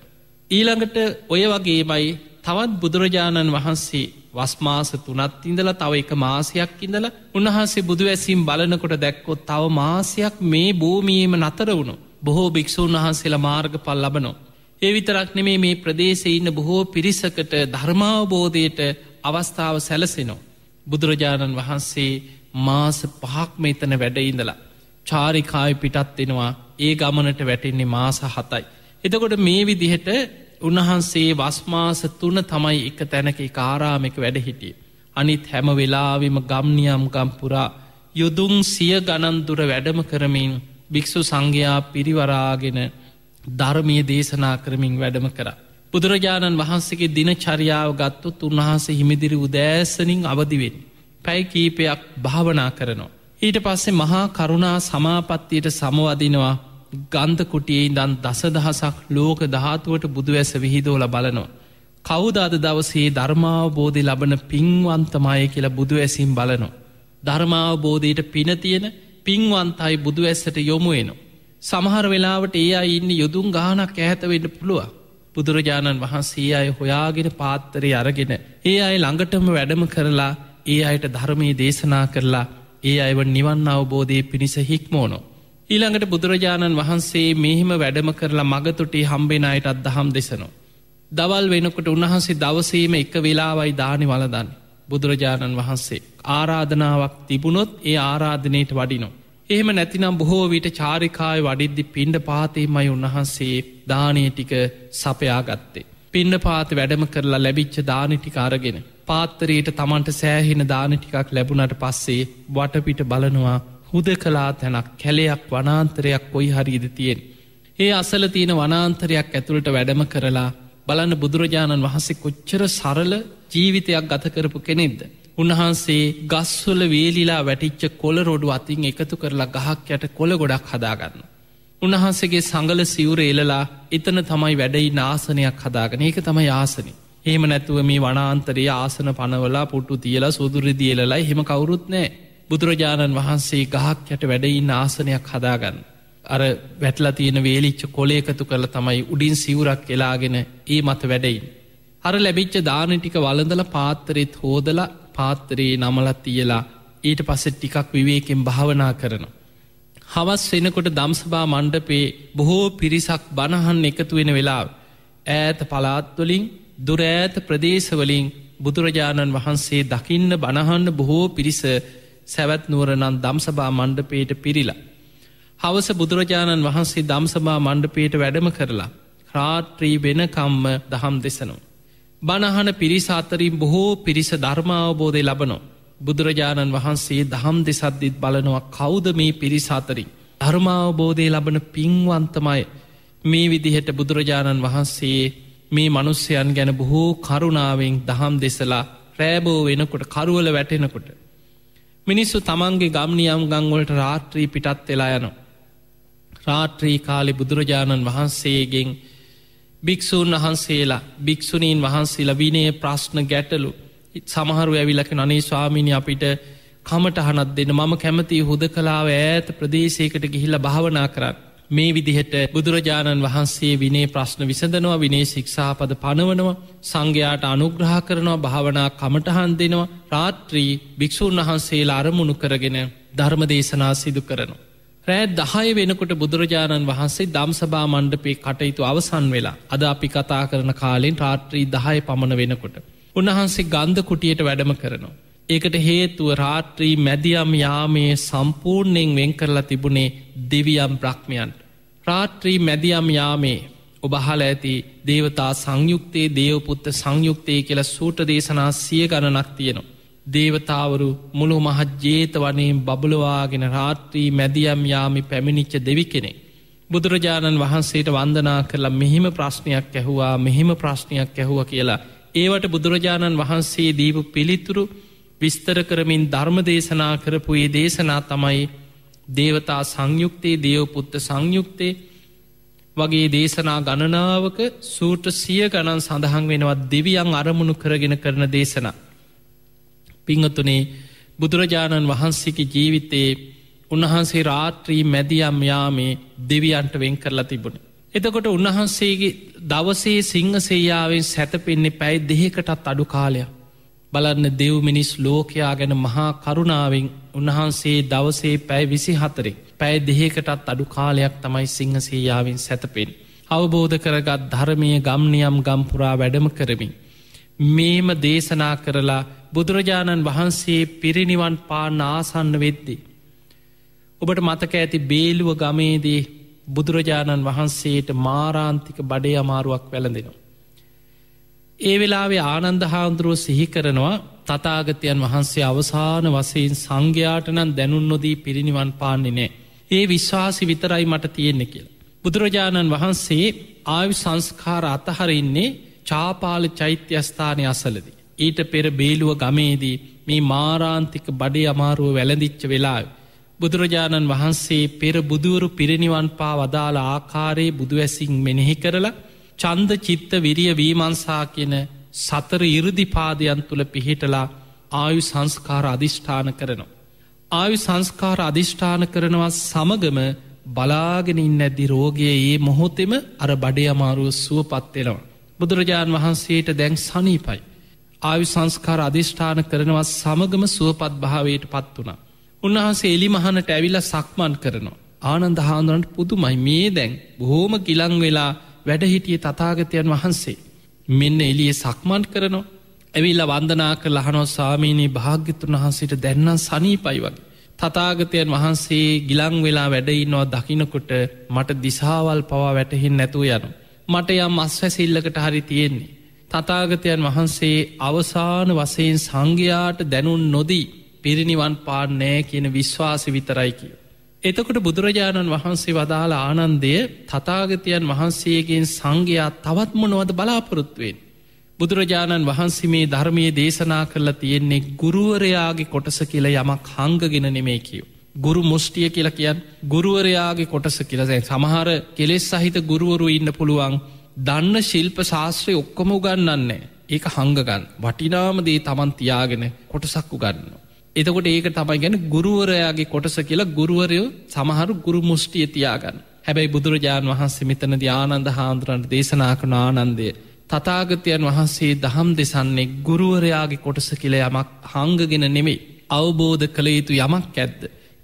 ඊළඟට ඔය වගේමයි තවත් බුදුරජාණන් වහන්සේ වස්මාස තුනත් ඉඳලා තව එක මාසයක් ඉඳලා උන්වහන්සේ බුදු ඇසිම් බලනකොට දැක්කොත් තව මාසයක් මේ භූමියීම නතර වුණු බොහෝ භික්‍ෂූන් වහන්සේලා මාර්ග පල් ලබනෝ. ඒ විතරක් නෙමේ මේ ප්‍රදේශ ඉන්න බොහෝ පිරිසකට ධර්මාවබෝධයට අවස්ථාව සැලසෙනෝ. බුදුරජාණන් වහන්සේ මාස පහක්ම එතන වැඩඉඳලා. චාරිකාය පිටත් වෙනවා ඒ ගමනට වැටෙන්නේ මාස හතයි. එතකොට මේ විදිහට උන්වහන්සේ වස්මාස තුන තමයි එක තැනක කාරාමක වැඩ හිටිය. අනිත් හැම වෙලාවිම ගම්නියම් ගම්පුරා යොදුන් සිය ගණන්දුර වැඩම කරමින් භික්‍ෂු සංඝයා පිරිවරාගෙන ධර්මය දේශනා කරමින් වැඩම කර. බුදුරජාණන් වහන්සේගේ දින චරියාව ගත්තුත් උන්වහන්සේ හිමිදිරි උදෑසනින් අවදිවෙන්. පැයි කීපයක් භාවනා කරනවා. ඊට පස්සේ මහා කරුණා සමාපත්තියට සමවදිනවා ගන්ධ කුටියේ දන් දසදහසක් ලෝක ධාතුවට බුදුවැස විහිදෝල බලනවා. කවුදාද දවසේ ධර්මාවබෝධය ලබන පින්වන්තමය කියලා බුදු ඇසිම් බලනො. ධර්මාවබෝධයට පිනතියෙන පින්වන්තයි බුදු ඇස්සට යොමුුවෙනවා. සමහර වෙලාවට ඒ අයි ඉන්න යොදුම් ගානක් ඇහැතවෙන්න පුළුව. බුදුරජාණන් වහන්සේ අය හොයාගෙන පාත්තරය අරගෙන ඒ අය ළඟටම වැඩම කරලා ඒ අයට ධර්මය දේශනා කරලා ඒ අයව නිවන් අවබෝධය පිණිස හික්මෝනො. ඊළඟට බුදුරජාණන් වහන්සේ මෙහිම වැඩම කරලා මගතුටේ හම්බෙන අයට අදහම් දෙසනවා. දවල් වෙනකොට උන්වහන්සේ දවසේම එක වෙලාවයි දානි වලදන්න. බුදුරජාණන් වහන්සේ. ආරාධනාවක් තිබුණොත් ඒ ආරාධනයට වඩිනො. එහෙම නැතිනම් බොහෝ විට චාරිකාය වඩිද්දි පිණ්ඩ පාතේමයි උන්වහන්සේ දානය ටික සපයාගත්තේ. පින්න පාත වැඩම කරලා ලැබිච්ච දානටික අරගෙන. පාත්තරයට තමන්ට සෑහෙන දාන ටිකක් ලැබුණට පස්සේ වටපිට බලනවා හුද කලා තැනක් කැලයක් වනාන්තරයක් කොයි හරිද තියෙන්. ඒ අසල තියෙන වනාන්තරයක් ඇතුළට වැඩම කරලා බලන්න බුදුරජාණන් වහන්සේ කොච්චර සරල ජීවිතයක් ගත කරපු කෙනෙක්ද. උන්වහන්සේ ගස්වල වේලිලා වැටිච්ච කොල රොඩු අතින් එකතු කරලා ගහක් යට කොළ ගොඩක් හදාගන්න. උන්වහන්සේගේ සඟල සිවුර එලලා එතන තමයි වැඩයි නාසනයක් හදාගන ඒක තමයි ආසනි. ඒම නැතුව මේ වනාන්තරයේ ආසන පනවලා පුට්ටු තියලා සුදුරදියලලයි හෙම කවුරුත් නෑ බුදුරජාණන් වහන්සේ ගහක් යට වැඩයින්න ආසනයක් හදාගන්න. අර වැටලා තියෙන වේලිච්ච කොලේකතු කරල තමයි උඩින් සිවුරක් එලාගෙන ඒ මත වැඩයින්. අර ලැබිච්ච දානටික වලඳල පාත්තරෙත් හෝදලා පාත්තරයේ නමලත් තියලා ඊට පස්සෙ ටිකක් විවේකෙන් භාවනා කරන. හවස් වෙනකොට දම්සභා මණ්ඩපේ බොහෝ පිරිසක් බණහන් එකතු වෙන වෙලාව. ඈත පලාත්වලින් දුරෑත ප්‍රදේශවලින් බුදුරජාණන් වහන්සේ දකින්න බණහන්න බොහෝ පිරිස සැවැත් නුවරනන් දම්සභා මණ්ඩපේට පිරිලා. හවස බුදුරජාණන් වහන්සේ දම්සභා මණ්ඩපේට වැඩම කරලා. රාත්‍රී වෙනකම්ම දහම් දෙසනු. බණහන පිරිස අතරින් බොහෝ පිරිස ධර්මාවබෝධය ලබනො. බුදුරජාණන් වහන්සේ දහම් දෙසද්දිත් බලනවා කෞද මේ පිරිස අතරින්. ධර්මාවබෝධය ලබන පින්වන්තමයි මේ විදිහට බුදුරජාණන් වහන්සේ මේ මනුස්්‍යයන් ගැන බොහෝ කරුණාවෙන් දහම් දෙසලා රෑබෝ වෙනකොට කරුවල වැටෙනකොට. මිනිස්සු තමන්ගේ ගම්නියම් ගංවලට රාත්‍රී පිටත් වෙලා යනවා. රාත්‍රී කාලි බුදුරජාණන් වහන්සේගෙන් භික්‍ෂූන් වහන්සේලා භික්‍ෂුණීන් වහන්සේලා විනය ප්‍රශ්න ගැටලු සමහරු ඇවිලක නනේ ස්වාමිනි අපිට කමටහනත් දෙන්න මම කැමති හුද කලාව ඈත ප්‍රදේශයකට ගිහිල්ල භාවනා කරන්න. මේ විදිහට බුදුරජාණන් වහන්සේ විනේ ප්‍රශ්න විසඳනවා විනේ ශික්ෂාපද පනවනවා සංඝයාට අනුග්‍රහ කරනවා භාවනා කමටහන් දෙනවා රාත්‍රී භික්‍ෂූන් වහන්සේලා අරමුණු කරගෙන ධර්ම දේශනා සිදු කරනවා. රෑ දහය වෙනකොට බුදුරජාණන් වහන්සේ දම්සභා මණ්ඩපේ කටයුතු අවසන් වෙලා අද අපි කතා කරන කාලෙන් රාත්‍රී දහය පමණ වෙනකොට. උන්වහන්සේ ගන්ධ කුටියට වැඩම කරනවා. ඒකට හේතුව රාත්‍රී මැදියම් යාමයේ සම්පූර්ණයෙන් වෙන් කරලා තිබුණේ දෙවියම් බ්‍රහ්මයන්ට. රාත්‍රී මැදියම් යාමේ ඔබහල ඇති දේවතා සංයුක්තයේ දේවපුත්ත සංයුක්තය කියලා සූට දේශනා සිය ගණනක් තියෙනවා. දේවතාවරු මුළු මහත් ජේත වනයෙන් බබලවාගෙන රාත්‍රී මැදියම් යාමි පැමිණිච්ච දෙවි කෙනෙ. බුදුරජාණන් වහන්සේට වන්දනා කරලා මෙහිම ප්‍රශ්නයක් ඇහුවා මෙහෙම ප්‍රශ්නයක් ඇහුව කියලා. ඒවට බුදුරජාණන් වහන්සේ දීපු පිළිතුරු විස්තර කරමින් ධර්ම දේශනා කරපු ඒ දේශනා තමයි දේවතා සංයුක්තයේ දේවපුත්ත සංයුක්තේ වගේ දේශනා ගණනාවක සූට සිය ගණන් සඳහන් වෙනවත් දෙවියන් අරමුණු කරගෙන කරන දේශනා. පිංහතුනේ බුදුරජාණන් වහන්සේකි ජීවිතයේ උන්වහන්සේ රාත්‍රී මැදියම් යාමේ දෙවියන්ට වෙන් කරලා තිබුණ. එතකොට උන්වහන්සේගේ දවසේ සිංහසේයාවෙන් සැතපෙන්නේ පැයි දෙහෙකටත් අඩු කාලයක්. බලන්න දෙව් මිනිස් ලෝකයා ගැන මහා කරුණාවෙන් උන්වහන්සේ දවසේ පැයි විසි හතරෙක් පැයි දෙහෙකටත් අඩු කාලයක් තමයි සිංහසේයාවෙන් සැතපෙන්. අවබෝධ කරගත් ධර්මය ගම්නියම් ගම්පුරා වැඩම කරමින්. මේම දේශනා කරලා බුදුරජාණන් වහන්සේ පිරිනිවන් පාන්න ආසන්න වෙද්දි. ඔබට මතක ඇති බේලුව ගමේදී බුදුරජාණන් වහන්සේට මාරාන්තික බඩේ අමාරුවක් වැළඳෙනවා. ඒ වෙලාවේ ආනන්ද හාන්දුරුව සිහි කරනවා තතාගතයන් වහන්සේ අවසාන වසයෙන් සංඝයාටනන් දැනුන් නොදී පිරිනිවන් පාන්නේ නෑ. ඒ විශ්වාසි විතරයි මට තියෙන්නේ කියල. බුදුරජාණන් වහන්සේ ආයු සංස්කාර අතහරඉන්නේ චාපාල චෛත්‍යස්ථානය අසලදී. ඊට පෙර බේලුව ගමේදී මේ මාරාන්තික බඩේ අමාරුව වැළඳිච්ච වෙලා. බුදුරජාණන් වහන්සේ පෙර බුදුවරු පිරිනිවන් පා වදාළ ආකාරයේ බුදුවැසින් මෙනෙහි කරලා චන්ද චිත්ත විරිය වීමන්සා කියන සතර ඉරදිපාදයන් තුළ පිහිටලා ආයු සංස්කාර අධිෂ්ඨාන කරනවා. ආයු සංස්කාර අධිෂ්ඨාන කරනවා සමගම බලාගෙනින් ඇද්දි රෝගයේ ඒ මොහොතෙම අර බඩේ අමාරුව සුව පත්වෙනවා. බුදුරජාණන් වහන්සේට දැන් සනීපයි. ආයු සංස්කාර අධිෂ්ඨාන කරනවා සමගම සුවපත් භාවයට පත් වුණා. උන්වහන්සේ එලි මහනට ඇවිල සක්මන් කරනවා. ආනන්ද හාදුරන්ට පුදුමයි මේ දැන් බොහෝම ගිලං වෙලා වැඩහිටිය තතාගතයන් වහන්සේ. මෙන්න එලිය සක්මන් කරනවා. ඇවිල්ල වන්දනා කර ලහනෝ සාමීනී භාග්‍යතුන් වහන්සේට දැන්නම් සනීපයි වගේ. තතාගතයන් වහන්සේ ගිලං වෙලා වැඩඉන්නවා දකිනකොට මට දිසාවල් පවා වැටහින් නැතුව යනු. මට යම් අස්වැසිල්ලකට හරි තියෙන්නේ. තතාගතයන් වහන්සේ අවසාන වසයෙන් සංඝයාට දැනුන් නොදී පිරිනිවන් පාන් නෑ කියන විශ්වාස විතරයි කිය. එතකොට බුදුරජාණන් වහන්සේ වදාළ ආනන්දය තතාගතයන් වහන්සේගෙන් සංඝයා තවත් මොනවද බලාපොරොත්තුවෙන්. බුදුරජාණන් වහන්සේ මේ ධර්මය දේශනා කරලා තියෙන්නේ ගුරුවරයාගේ කොටස කියල යමක් හංගගෙන නෙමේ කියව. ගුරු මුෂ්ටිය කියලා කියන් ගුරුවරයාගේ කොටස කියලසෑ සමහර කෙලෙස් සහිත ගුරුවරු ඉන්න පුළුවන් දන්න ශිල්ප ශාස්ත්‍රය ඔක්කොම උගන්නන්නේ ඒක හංගගන්න වටිනාමදේ තමන් තියාගෙන කොටසක්කු ගන්න. එතකොට ඒක තමයි ගැන ගුරුවරයාගේ කොටස කියලා ගුරුවරයෝ සමහරු ගුරු මුෂ්ටිය තියාගන්න. හැබැයි බුදුරජාණන් වහන්සේ මෙතන ධ්‍යානන්ද හාන්දුරන්ට දේශනා කන ආනන්දය තතාගතයන් වහන්සේ දහම් දෙසන්නේ ගුරුවරයාගේ කොටස කියල යමක් හංගගෙන නෙමෙයි. අවබෝධ කළ යුතු යමක් ඇද්ද.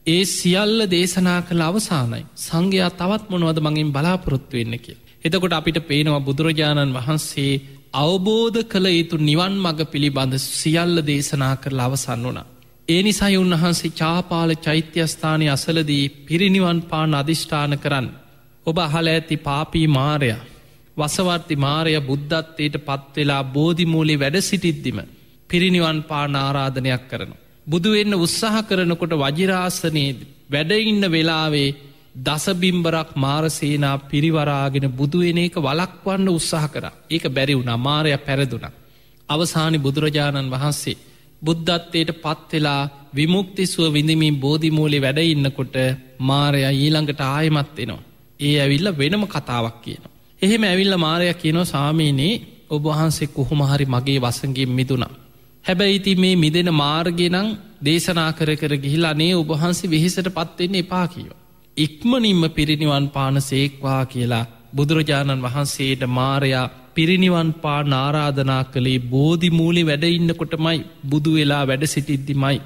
ඒ සියල්ල දේශනා කළ අවසානයි සංඝයා තවත් මොනවද මඟින් බලාපොරොත්තු වෙන්න කිය. එතකොට අපිට පේනවා බුදුරජාණන් වහන්සේ අවබෝධ කළ යුතු නිවන් මඟ පිළිබඳ සියල්ල දේශනා කරලා අවසන්න වනා. ඒ නිසයි උන්වහන්සේ චාපාල චෛත්‍යස්ථානය අසලදී පිරිනිවන් පාන අධිෂ්ඨාන කරන්න. ඔබ අහල ඇති පාපී මාරයා වසවර්ති මාරය බුද්ධත්වයට පත්වෙලා බෝධිමූලි වැඩ සිටිද්දිම පිරිනිවන් පාන ආරාධනයක් කරන. බුදුවෙන්න උත්සාහ කරනකොට වජිරාසනයේ වැඩඉන්න වෙලාවේ දසබිම්බරක් මාරසේනා පිරිවරාගෙන බුදුවෙන එක වලක්වන්න උත්සාහ කර ඒක බැරි වුණ මාරය පැරදුන. අවසානි බුදුරජාණන් වහන්සේ බුද්ධත්වයට පත්වෙලා විමුක්තිස්ුව විඳමින් බෝධිමූලි වැඩඉන්නකොට මාරය ඊළඟට ආයමත්වෙනවා. ඒ ඇවිල්ල වෙනම කතාවක් කියනවා. එහෙම ඇවිල්ල මාරයක් කියනෝ සාමීනයේ ඔබහන්සේ කොහොමහරි මගේ වසගේ මිදුනා. හැබැයි ඉති මේ මිදෙන මාර්ගෙනං දේශනා කර කර ගිහිලා අනේ ඔබහන්සේ වෙහෙසට පත්වෙන්න එපා කියව. ඉක්මනින්ම පිරිනිවන් පාන සේක්වා කියලා බුදුරජාණන් වහන්සේට මාරයා පිරිනිවන් පා නාරාධනා කළේ බෝධිමූලි වැඩඉන්නකොටමයි බුදු වෙලා වැඩ සිටිද්දිමයි.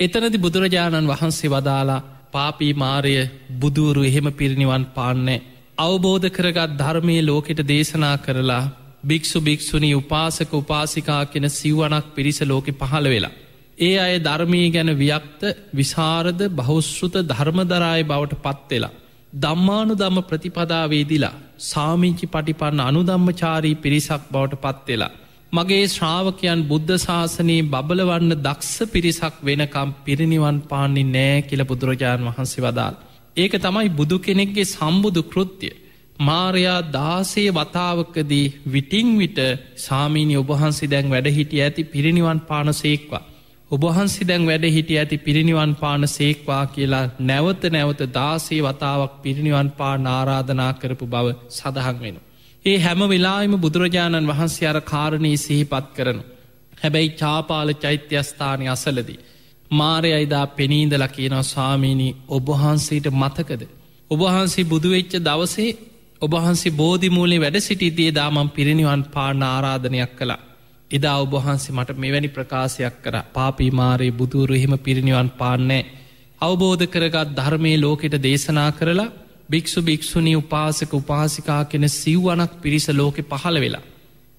එතනති බුදුරජාණන් වහන්සේ වදාලා පාපී මාරය බුදුවරු එහෙම පිරිනිවන් පාන්නේ අවබෝධ කරගත් ධර්මය ලෝකෙට දේශනා කරලා භික්‍ෂු භික්‍ෂුණී උපාසක උපාසිකා කෙන සිව්වනක් පිරිස ලෝකෙ පහළ වෙලා. ඒ අය ධර්මී ගැන ව්‍යක්ත විසාරද බෞශ්ෘත ධර්මදරාය බවට පත්වෙලා. දම්මානු දම්ම ප්‍රතිපදාවේදිලා සාමීචි පටිපන්න අනුදම්මචාරී පිරිසක් බවට පත්වෙලා. මගේ ශ්‍රාවකයන් බුද්ධ ශාසනයේ බබලවන්න දක්ෂ පිරිසක් වෙනකම් පිරිනිවන් පාන්නේ නෑ කියල බුදුරජාණන් වහන්සේ වදාල්. ඒක තමයි බුදු කෙනෙක්ගේ සම්බුදු කෘත්තිය. මාරයා දාසේ වතාවකදී විටිං විට සාමීනි ඔබහන්සි දැන් වැඩ හිටිය ඇති පිරිනිවන් පාන සේක්වා. ඔබහන්සි දැන් වැඩ හිටිය ඇති පිරිනිවන් පාන සේක්වා කියලා නැවත නැවත දාසේ වතාවක් පිරිනිවන් පා නාරාධනා කරපු බව සඳහන් වෙන. ඒ හැම වෙලාම බුදුරජාණන් වහන්සේ අර කාරණී සිහිපත් කරනු. හැබැයි චාපාල චෛත්‍යස්ථානය අසලදී. මාරයයිදා පෙනීදල කියනව ස්වාමීණී ඔබහන්සේට මතකද. ඔබහන්සේ බුදුවෙච්ච දවසේ ඔබහන්සේ බෝධිමූලේ වැඩ සිටිතියේ දාමම් පිරිනිවන් පාන ආරාධනයක් කළා. එදා ඔබහන්සේ මට මෙවැනි ප්‍රකාශයක් කර පාපී මාරයේ බුදුරු එහෙම පිරිනිවන් පාන්නෑ. අවබෝධ කරගත් ධර්මය ලෝකෙට දේශනා කරලා භික්‍ෂු භික්‍ෂුණී උපාසක උපාසිකා කෙන සිව්වනක් පිරිස ලෝකෙ පහළ වෙලා.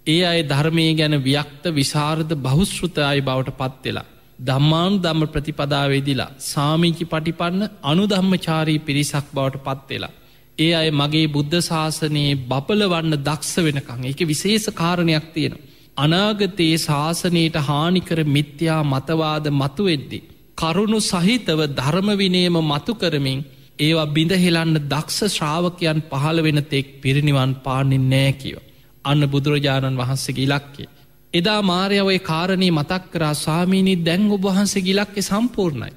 ඒ අය ධර්මය ගැන ව්‍යක්ත විසාරද බහුස්ෘත අයි බවට පත්වෙලා. දම්මානු දම්ම ප්‍රතිපදාවේදිලා සාමීචි පටිපන්න අනුදම්මචාරී පිරිසක් බවට පත්වෙලා. ඒ අය මගේ බුද්ධ ශාසනයේ බපලවන්න දක්ෂ වෙනකං එක විශේෂ කාරණයක් තියෙනවා. අනාගතයේ ශාසනයට හානිකර මිත්‍යා මතවාද මතුවෙද්දි. කරුණු සහිතව ධර්මවිනයම මතු කරමින් ඒවා බිඳහෙලන්න දක්ෂ ශ්‍රාවකයන් පහළ වෙන තෙක් පිරිනිවන් පාණින් නෑකිව. අන්න බුදුරජාණන් වහන්සේගේ ඉලක්කේ. එදා මාරයවයි කාරණී මතක් කරා ස්වාමීනී දැන් ඔබහන්සේ ගිලක්කෙ සම්පූර්ණයි.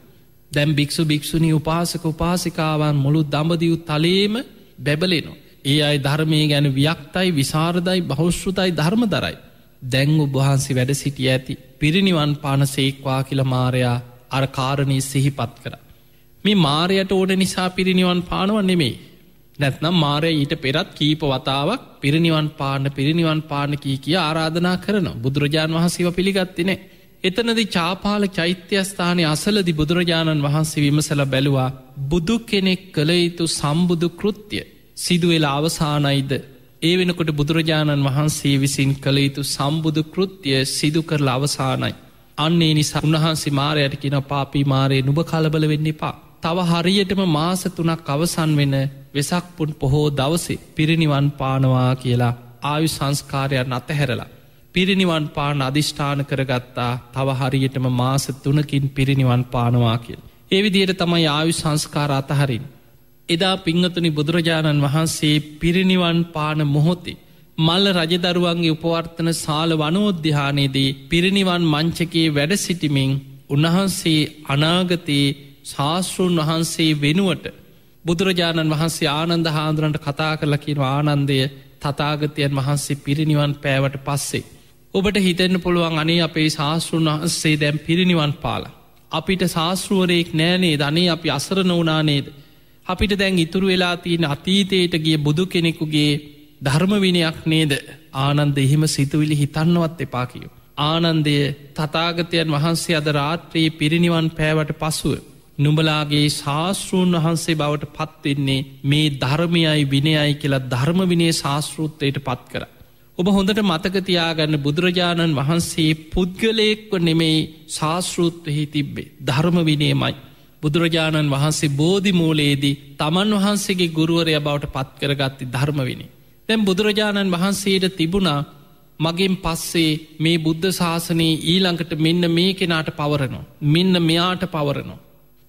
දැම් භික්ෂු භික්ෂුණී උපාසක උපාසිකාවන් මුළු දඹදියු තලේම බැබලෙනවා. ඒ අයි ධර්මය ගැන වියක්තයි විසාරදයි බෞෂෘතයි ධර්ම දරයි. දැං උබහන්සේ වැඩ සිටිය ඇති පිරිනිවන් පාන සේක්වා කියල මාරයා අර කාරණී සිහිපත් කර. මේ මාරයට ඕඩ නිසා පිරිනිවන් පානුව නෙමේ. නැත්නම් මාරය ඊට පෙරත් කීප වතාවක් පිරිනිවන් පාන පිරිනිවන් පාන කී කිය ආරාධනා කරන බුදුරජාණන් වහන්සේව පිළිගත්තිනේ. එතනදි චාපාල චෛත්‍යස්ථානය අසලදි බුදුරජාණන් වහන්සේ විමසල බැලුවා බුදු කෙනෙක් කළ යුතු සම්බුදු කෘත්තිය සිදුවෙලා අවසානයිද ඒ වෙනකොට බුදුරජාණන් වහන්සේ විසින් කළ යුතු සම්බුදු කෘත්තිය සිදු කරලා අවසානයි. අන්නේ නිසා උන්වහන්සේ මාරයට කියන පාපී මාරයේ නුබ කලබල වෙන්න එපා. තව හරියටම මාස තුනක් අවසන් වෙන වෙසක්පුන් පොහෝ දවසේ පිරිනිවන් පානවා කියලා ආයු සංස්කාරයන් අතහැරලා. පිරිනිවන් පාන අධිෂ්ඨාන කරගත්තා තව හරියටම මාස තුනකින් පිරිනිවන් පානවා කියල්. ඒවිදියට තමයි ආයු සංස්කාර අතහරින්. එදා පිංහතුනි බුදුරජාණන් වහන්සේ පිරිනිවන් පාන මොහොතේ. මල්ල රජදරුවන්ගේ උපවර්තන සාල වනෝද්‍යානයේදී පිරිනිවන් මංචකයේ වැඩ සිටිමින් උන්වහන්සේ අනාගතයේ ශාස්තෘන් වහන්සේ වෙනුවට බුදුරජාණන් වහන්සේ ආනන්ද හාදුරන්ට කතා කරලකින ආනන්දය තතාගතයන් වහන්සේ පිරිනිවන් පෑවට පස්සේ. ඔබට හිතෙන්න්න පුළුවන් අනේ අපේ ශාස්තෘන් වහන්සේ දැම් පිරිනිවන් පාල. අපිට ශාස්තෘුවරයෙක් නෑනේ ධනේ අපි අසර නොවනානේද. අපිට දැන් ඉතුරු වෙලා තියෙන අතීතයට ගිය බුදු කෙනෙකුගේ ධර්මවිනයක් නේද ආනන්ද එහෙම සිතුවිලි හිතන්නවත් එපා කියෝ. ආනන්දය තතාගතයන් වහන්සේ අද රාත්‍රයේ පිරිනිවන් පෑවට පසුව. නුඹලාගේ ශාස්තෘූන් වහන්සේ බවට පත්වෙන්නේ මේ ධර්මයයි විනයයි කියලා ධර්ම විනේ ශාස්තෘත්තයට පත් කර. ඔබ හොඳට මතකතියාගන්න බුදුරජාණන් වහන්සේ පුද්ගලයෙක්ව නෙමෙයි ශාස්තෘත්වහි තිබ්බේ ධර්ම විනයමයි. බුදුරජාණන් වහන්සේ බෝධිමූලයේදී තමන් වහන්සේගේ ගුරුවරය බවට පත්කරගත්ති ධර්මවිනි. තැම් බුදුරජාණන් වහන්සේට තිබුණා මගින් පස්සේ මේ බුද්ධ ශාසනයේ ඊළඟට මෙන්න මේ කෙනාට පවරනවා. මෙන්න මෙයාට පවරනවා.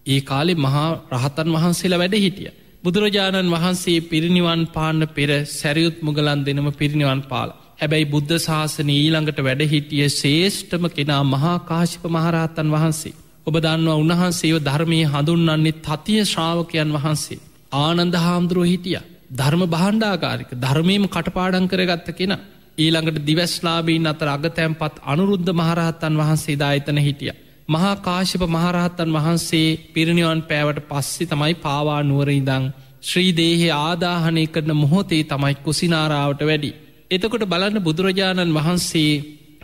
ඒ කාලෙ මහා රහතන් වහන්සේලා වැඩ හිටිය. බුදුරජාණන් වහන්සේ පිරිනිවන් පාන්න පෙර සැරියුත් මුගලන් දෙනම පිරිනිවන් පාල. හැබැයි බුද්ධ ශාසන ඊළඟට වැඩහිටිය ශේෂ්ඨම කෙනා මහා කාශිප මහරහත්තන් වහන්සේ. ඔබ දන්නවා උන්වහන්සේව ධර්මය හඳුන්වන්නේ තතිය ශ්‍රාවකයන් වහන්සේ. ආනන්ද හාමුදුරුව හිටිය. ධර්ම බහන්්ඩාකාරික ධර්මයම කටපාඩන් කරගත්ත කෙන. ඊළඟට දිවස්ලාබීන් අතර අග තැන්පත් අනුරුද්ධ මහරහත්තන් වහන්සේ දායතන හිටිය. මහා කාශිප මහරහත්තන් වහන්සේ පිරිනිවන් පෑවට පස්සෙ තමයි පාවා නුවරඉදං ශ්‍රීදේහි ආදාහනය කරන මොහොතේ තමයි කුසිනාරාවට වැඩි. එතකොට බලන්න බුදුරජාණන් වහන්සේ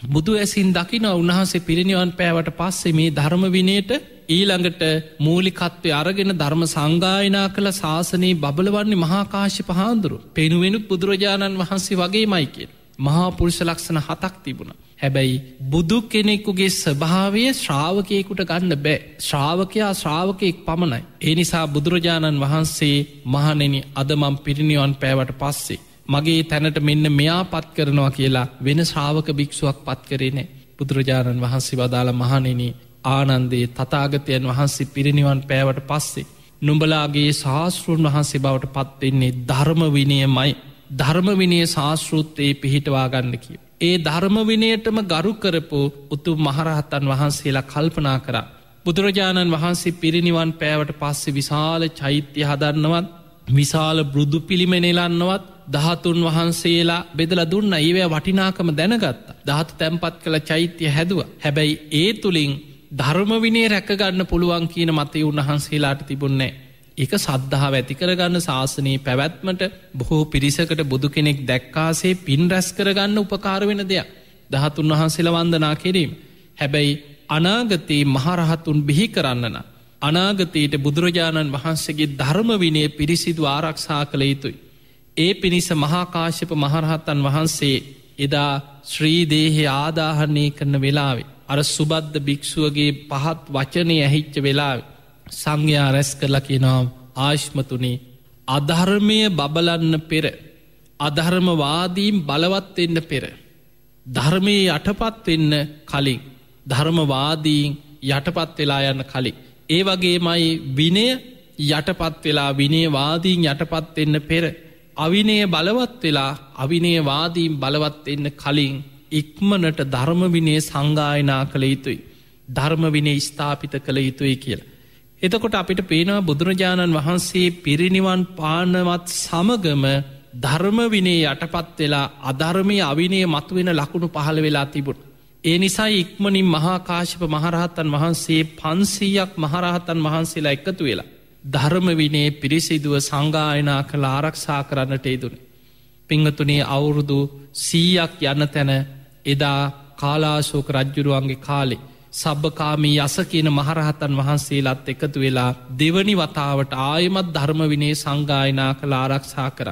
බුදු ඇසින් දකින උන්වහන්සේ පිරිනිවන් පෑවට පස්සේ මේ ධර්මවිනයට ඊළඟට මූලිකත්වය අරගෙන ධර්ම සංගායනා කළ ශාසනයේ බබලවන්නේ මහාකාශි පහාන්දුරු පෙනුවෙනුත් බුදුරජාණන් වහන්සේ වගේ මයිකෙන්. මහා පුරුෂ ලක්ෂණ හතක් තිබුණ. හැබැයි බුදු කෙනෙකුගේ ස්භාවය ශ්‍රාවකයෙකුට ගන්න බෑ ශ්‍රාවකයා ශ්‍රාවකයෙක් පමණයි. ඒ නිසා බුදුරජාණන් වහන්සේ මහනෙන අදමම් පිරිනිවන් පෑවට පස්සේ. මගේ තැනට මෙන්න මෙයා පත් කරනවා කියලා වෙන ශ්‍රාවක භික්ෂුවක් පත් කරේනෑ බුදුරජාණන් වහන්සේ වදාළ මහනෙන ආනන්දේ තතාගතයන් වහන්සේ පිරිනිවන් පෑවට පස්සේ. නුඹලාගේ ශාස්තෘන් වහන්සේ බවට පත්වෙන්නේ ධර්ම විනයමයි ධර්ම විනය ශාස්තෘත්තයේ පිහිටවා ගන්න කිය. ඒ ධර්ම විනයටම ගරු කරපු උතු මහරහත්තන් වහන්සේලා කල්පනා කරා. බුදුරජාණන් වහන්සේ පිරිනිවන් පෑවට පස්සේ විශාල චෛත්‍ය හදන්නවත් විශාල බෘදු පිළිමෙනෙලන්නවත් දහතුන් වහන්සේලා බෙදල දුන්න ඒවය වටිනාකම දැනගත්ත දහතු තැම්පත් කළ චෛත්‍ය හැදුව හැබැයි ඒ තුළින් ධර්මවිනේ රැකගන්න පුළුවන් කියන මතය උන්වහන්සේලාට තිබුන්නේ එක සද්ධහා ඇතිකරගන්න ශාසනයේ පැවැත්මට බොහෝ පිරිසකට බුදු කෙනෙක් දැක්කාසේ පින් රැස් කරගන්න උපකාර වෙන දෙයක් දහතුන් වහන්සේල වන්දනා කිරීම හැබැයි අනාගතයේ මහරහතුන් බිහි කරන්නන අනාගතයට බුදුරජාණන් වහන්සේගේ ධර්ම විනය පිරිසිදු ආරක්ෂා කළ යුතුයි ඒ පිණිස මහාකාශප මහරහත්තන් වහන්සේ එදා ශ්‍රීදේහෙ ආදාහරණය කරන වෙලාවේ. අර සුබද්ධ භික්‍ෂුවගේ පහත් වචනය ඇහිච්ච වෙලාව සංඝයා රැස් කරලා කියෙනම් ආශ්මතුනේ අධර්මය බබලන්න පෙර අධර්මවාදීම් බලවත්වෙන්න පෙර. ධර්මය යටපත් වෙන්න කලින් ධර්මවාදීන් යටපත් වෙලා යන්න කලින්. ඒ වගේමයි විනය යටපත් වෙලා විනේවාදීන් යටපත් වෙන්න පෙර අවිනය බලවත් වෙලා අවිනයවාදීම් බලවත් එන්න කලින් ඉක්මනට ධර්මවිනේ සංගායනා කළ යුතුයි. ධර්මවිනේ ස්ථාපිත කළ යුතුයි කියලා. එතකොට අපිට පේනවා බුදුරජාණන් වහන්සේ පිරිනිවන් පානවත් සමගම ධර්ම විනේ යටපත් වෙලා අධර්මය අවිනේ මතුවෙන ලකුණු පහළ වෙලා තිබුණ. ඒ නිසා ඉක්මනින් මහාකාශප මහරහතන් වහන්සේ පන්සීයක් මහරහතන් වහන්සේලා එකතු වෙලා. ධර්ම විනේ පිරිසිදුව සංගායනා කළ ආරක්ෂා කරන්නට ඒදුනේ. පිංහතුනේ අවුරුදු සීයක් යන්න තැන එදා කාලාශෝක රජ්ජුරුවන්ගේ කාලේ. සබභකාමී යස කියන මහරහතන් වහන්සේලාත් එකතු වෙලා දෙවනි වතාවට ආයමත් ධර්ම විනේ සංගායනා කළ ආරක්ෂා කර.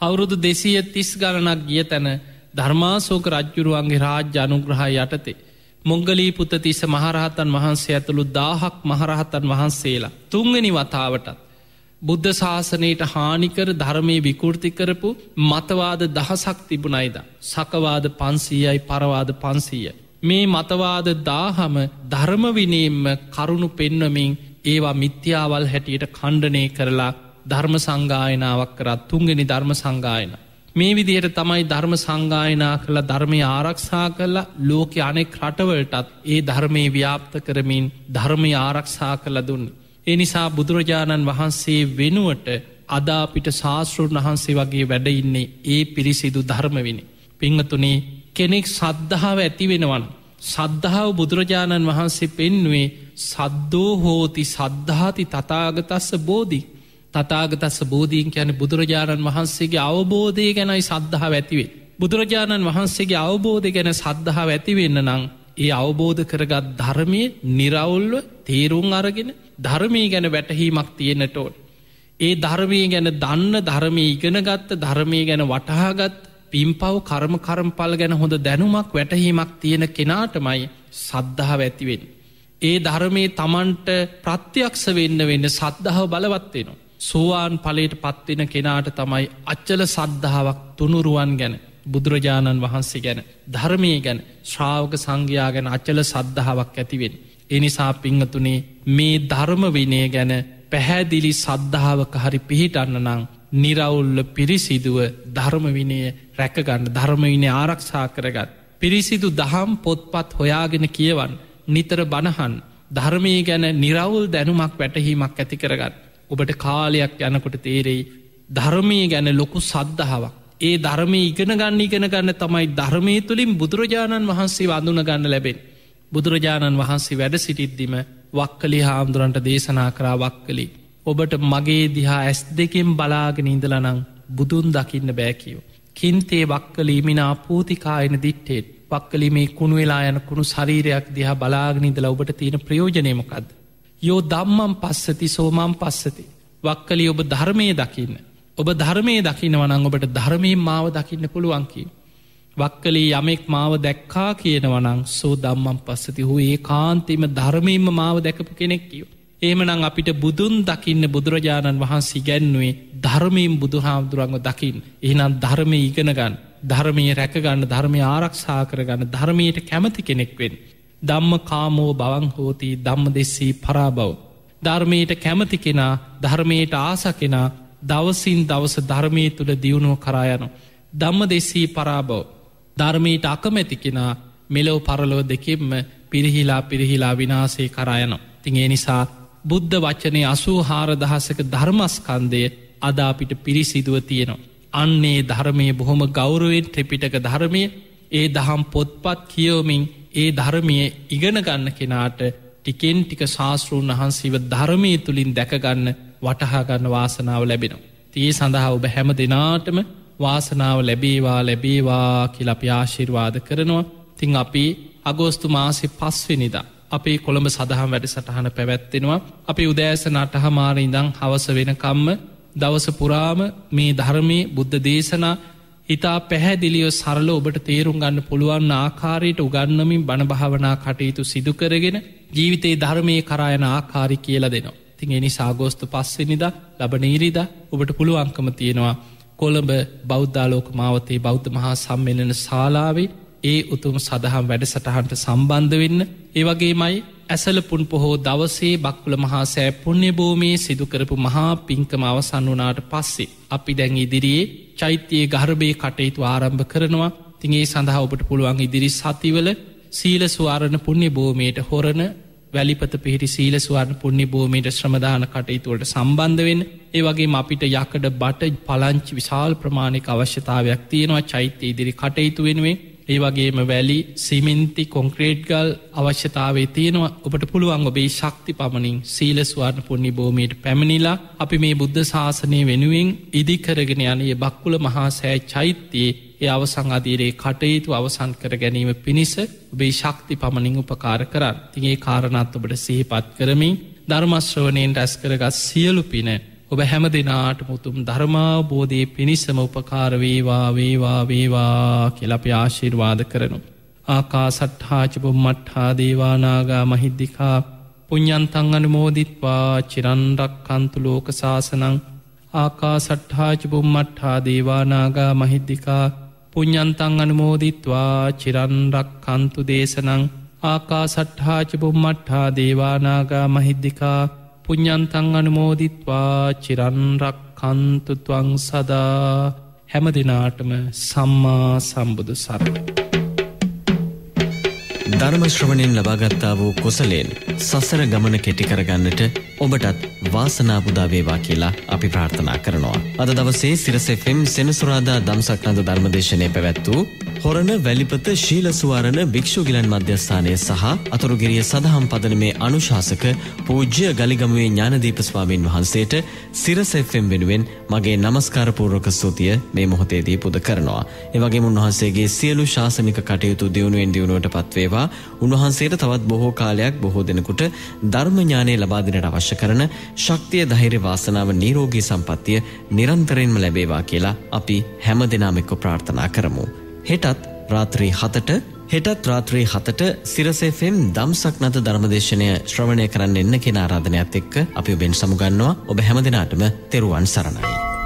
අවුරුදු දෙසිය තිස් ගණනක් ගිය තැන ධර්මාසෝක රජ්ජුරුවන්ගේ රාජ්‍ය අනුග්‍රහ යටතේ. මොංගලී පුතතිස මහරහතන් වහන්සේ ඇතුළු දාහක් මහරහතන් වහන්සේලා තුංගනි වතාවටත්. බුද්ධ ශාසනයට හානිකර ධර්මය විකෘති කරපු මතවාද දහසක් තිබුණයිද. සකවාද පන්සීයයි පරවාද පන්සීය. මේ මතවාද දාහම ධර්මවිනේම්ම කරුණු පෙන්වමින් ඒවා මිත්‍යාවල් හැටියට කණ්ඩනය කරලා ධර්ම සංගායනාවක් කරත් තුන්ගෙන ධර්ම සංගායන. මේ විදිහයට තමයි ධර්ම සංගායනා කළ ධර්මය ආරක්ෂා කරලා ලෝක අනෙක් රටවලටත් ඒ ධර්මය ව්‍යාප්ත කරමින් ධර්මය ආරක්ෂා කළ දුන්න. එනිසා බුදුරජාණන් වහන්සේ වෙනුවට අදාපිට ශාස්තෘන් වහන්සේ වගේ වැඩඉන්නේ ඒ පිරිසිදු ධර්මවිනි. පිංහතුනේ කෙනෙක් සද්ධාව ඇති වෙනවන්. සද්ධාව බුදුරජාණන් වහන්සේ පෙන්නුවේ සද්දෝ හෝති සද්ධාති තතාගතස්ස බෝධී. තතාගතස්ස බෝධීන් යැන බුදුරජාණන් වහන්සේගේ අවබෝධය ගැනයි සද්ධහා ඇතිවේ. බුදුරජාණන් වහන්සේගේ අවබෝධය ගැන සද්ධහා ඇතිවෙන්න නං ඒ අවබෝධ කරගත් ධර්මය නිරවුල්ව තේරුම් අරගෙන ධර්මී ගැන වැටහීමක් තියෙනටෝට. ඒ ධර්මී ගැන දන්න ධර්මී ඉගෙනගත්ත ධර්මී ගැන වටහාගත් පිම්පව් කර්ම කරම්පල් ගැන හොඳ දැනුමක් වැටහීමක් තියෙන කෙනාටමයි සද්ධාව ඇතිවෙන්. ඒ ධර්මයේ තමන්ට ප්‍රත්‍යක්ෂ වෙන්න වෙන්න සද්ධාව බලවත්වෙනවා. සෝවාන් පලට පත්වෙන කෙනාට තමයි අච්චල සද්ධාවක් තුනුරුවන් ගැන බුදුරජාණන් වහන්සේ ගැන ධර්මය ගැන ශ්‍රාවක සංඝයා ගැන අච්චල සද්ධාවක් ඇතිවෙන්. එනිසා පිංහතුනේ මේ ධර්ම විනය ගැන පැහැදිලි සද්ධාවක හරි පිහිටන්න නං නිරවුල්ල පිරිසිදුව ධර්මවිනය රැකගන්න ධර්මවිනය ආරක්ෂා කරගත්. පිරිසිදු දහම් පොත්පත් හොයාගෙන කියවන් නිතර බණහන් ධර්මය ගැන නිරවුල් දැනුමක් වැටහීමක් ඇති කරගත්. ඔබට කාලයක් යනකොට තේරෙයි ධර්මය ගැන ලොකු සද්ධාවක්. ඒ ධර්මය ඉගෙන ගන්න ඉගෙන ගන්න තමයි ධර්මය තුළින් බුදුරජාණන් වහන්සේ වඳුන ගන්න ලැබෙන්. බුදුරජාණන් වහන්සේ වැඩ සිටිද්දිම වක්කලි හාමුදුරන්ට දේශනා කරා වක්කලි. ඔබට මගේ දිහා ඇස් දෙකෙන් බලාගෙන ඉඳලනං බුදුන් දකින්න බෑකියෝ. කින්තේ වක්කලීමිනා පූතිකායන දිට්ටේත් පක්කලි මේ කුණු වෙලා යන කුණු ශරීරයක් දිහා බලාගනිදල ඔබට තියෙන ප්‍රයෝජනයමකක්ද. යෝ දම්මම් පස්සති සෝමම් පස්සති. වක්කලි ඔබ ධර්මය දකින්න. ඔබ ධර්මය දකිනවනං ඔබට ධර්මයෙන් මාව දකින්න පුළුවන්කි. වක්කලී යමෙක් මාව දැක්කා කියනවනං සෝ දම්මම් පස්සති හු ඒ කාන්තීම ධර්මීම මාව දැකපු කෙනෙක් කියෝ. ඒමනං අපිට බුදුන් දකින්න බුදුරජාණන් වහන්සේ ගැන්නුවේ ධර්මීම් බුදුහාමුදුරන්ව දකිින් එහනම් ධර්මය ඉගෙනගන්න ධර්මය රැකගන්න ධර්මය ආරක්ෂා කරගන්න ධර්මයට කැමති කෙනෙක්වෙන්. දම්ම කාමෝ බවං හෝති දම්ම දෙෙස්සී පරාබව. ධර්මයට කැමති කෙනා ධර්මයට ආස කෙනා දවසින් දවස ධර්මය තුළ දියුණුව කරායනු. දම්ම දෙෙස්සී පරාබව. ධර්මීට අකමැති කෙනා මෙලොව පරලෝ දෙකෙම්ම පිරිහිලා පිරිහිලා විනාසේ කරායන. තිං ඒ නිසා බුද්ධ වචනය අසූ හාරදහසක ධර්මස්කන්දය අදාපිට පිරිසිදුව තියෙනවා. අන්නේ ධර්මය බොහොම ගෞරුවෙන් ත්‍රපිටක ධර්මය ඒ දහම් පොත්පත් කියෝමින් ඒ ධර්මය ඉගෙනගන්න කෙනාට ටිකෙන් ටික ශාස්තෘන් වහන්සේව ධර්මය තුළින් දැකගන්න වටහාගන්න වාසනාව ලැබෙනවා. තිය සඳහා ඔබ හැම දෙනාටම වාසනාව ලැබේවා ලැබේවා කියලපි ආශිර්වාද කරනවා තිං අපි අගෝස්තු මාසෙ පස්වෙනිදා අපේ කොළඹ සඳහම් වැඩ සටහන පැවැත්වෙනවා අපි උදෑස නටහමාර ඉඳං හවස වෙනකම්ම දවස පුරාම මේ ධර්මය බුද්ධ දේශනා හිතා පැහැදිලියෝ සරල ඔබට තේරුම් ගන්න පුළුවන් ආකාරයට උගන්නමින් බණභාවනා කටයුතු සිදු කරගෙන ජීවිතේ ධර්මය කරායන ආකාරි කියල දෙනවා. තින් එනි සාගෝස්තු පස්සෙනිද ලබනීරිද ඔබට පුළුවන්කම තියෙනවා කොළඹ බෞද්ධාලෝක මාවතේ බෞද්ධ මහා සම්මෙලන ශාලාවේ ඒ උතුම් සදහම් වැඩසටහන්ට සම්බන්ධ වෙන්න. ඒවගේමයි ඇසලපුන් පොහෝ දවසේ බක්කුල මහා සෑ පුුණ්‍ය භූමයේ සිදුකරපු මහා පින්කම අවසන් වනාට පස්සේ අපි දැන් ඉදිරියේ චෛත්‍යයේ ගර්භය කටයුතු ආරම්භ කරනවා. තිගේ සඳහා ඔබට පුළුවන් ඉදිරි සතිවල සීල ස්වාරණ පුුණ්‍ය භූමයට හොරණ වැලිපත පිහිටි සීල ස්වර්ණ පුුණි භූමීට ශ්‍රමදාන කටයුතුවලට සම්බන්ධවෙන් ඒ වගේ අපිට යකඩ බට පලංචි විශාල් ප්‍රමාණික අවශ්‍යතාවයක් තියෙනවා චෛත්‍ය ඉදිරි කටයුතු වෙනුවෙන්. ඒ වගේම වැලි සිමින්ති කොංක්‍රේට් ගල් අවශ්‍යතාවේ තියෙනවා. ඔබට පුළුවන් ඔබේ ශක්ති පමණින් සීලස්වාර්ණ පුුණි භූමයට පැමිණිලා අපි මේ බුද්ධ ශාසනය වෙනුවෙන් ඉදිකරගෙන යනයේ බක්කුල මහා සෑ චෛත්‍යයේ ඒ අවසං අදීරයේ කටයුතු අවසන් කර ගැනීම පිණිස ඔබේ ශක්ති පමණින් උපකාර කරන්න. තිගේ කාරණත් ඔබට සිහිපත් කරමින් ධර්මශ්‍රවනයෙන් රැස් කරගත් සියලු පින ඔබ හැම දෙනාට මුතුම් ධර්මාබෝධය පිණිසම උපකාරවේවා වේවා වේවා කෙලපි ආශිර්වාද කරනු. ආකා සට්හාචපුම් මට්හා දේවානාගා මහිද්දිකා පුඤ්ඥන්තං අනුමෝදිත්වා චිරන්රක් කන්තු ලෝක ශාසනං ආකා සට්හාචපුම් මට්හා දේවානාගා මහිද්දිකා පුඤ්ඥන්තං අනුමෝදිත්වා චිරන්රක් කන්තු දේශනං ආකා සට්හාචපුම් මට්හා දේවානාගා මහිද්දිකා පුඤ්ඥන්තං අනුමෝදිත්වා චිරන්රක් කන්තුතුවං සදා හැම දෙනාටම සම්මා සම්බුදු සරණ. ධර්මශ්‍රවණයෙන් ලබාගත්තා වූ කොසලයෙන් සසර ගමන කෙටිකරගන්නට ඔබටත් වාසනාපුදාවේවා කියලා අපි ප්‍රාර්ථනා කරනවා. අද දවසේ සිරසෙෆෙම් සෙනසුරාදා දම්සක්නද ධර්මදේශනය පැවැත් වූ හොරණ වැලිපත ශීලසුවාරණ භික්‍ෂුගිලන් මධ්‍යස්ථානය සහ අතුරුගිරිය සදහම් පදන මේ අනුශාසක පූජ්‍ය ගලිගමුවේ ඥානදීප ස්වාමීන් වහන්සේට සිරසෙෆ්ෙම් වෙනුවෙන් මගේ නමස්කාරපූර්වක ස්තුතිය මේ මොහොතේදී පුද කරනවා. එවගේ උන්වහන්සේගේ සියලු ශාසනික කටයුතු දියුණුවෙන් දියුණුවට පත්වේවා උන්වහන්සේට තවත් බොහෝ කාලයක් බොහෝ දෙනෙකුට ධර්මඥානය ලබාදිනට අවශ්‍ය කරන ශක්තිය ධෛර්ය වාසනාව නීරෝගී සම්පත්තිය නිරන්තරයෙන්ම ලැබේවා කියලා අපි හැම දෙනාමෙක්ව ප්‍රාර්ථනා කරමු. හෙටත් රාත්‍රී හතට හෙටත් රාත්‍රී හතට සිරසේෆෙම් දම්සක් නත ධර්මදේශනය ශ්‍රවණය කරන්න එන්න කෙන ආරාධනයක් එක්ක අපි ඔබෙන් සමුගන්නවා ඔබ හැමදිනාටම තෙරුවන් සරණයි.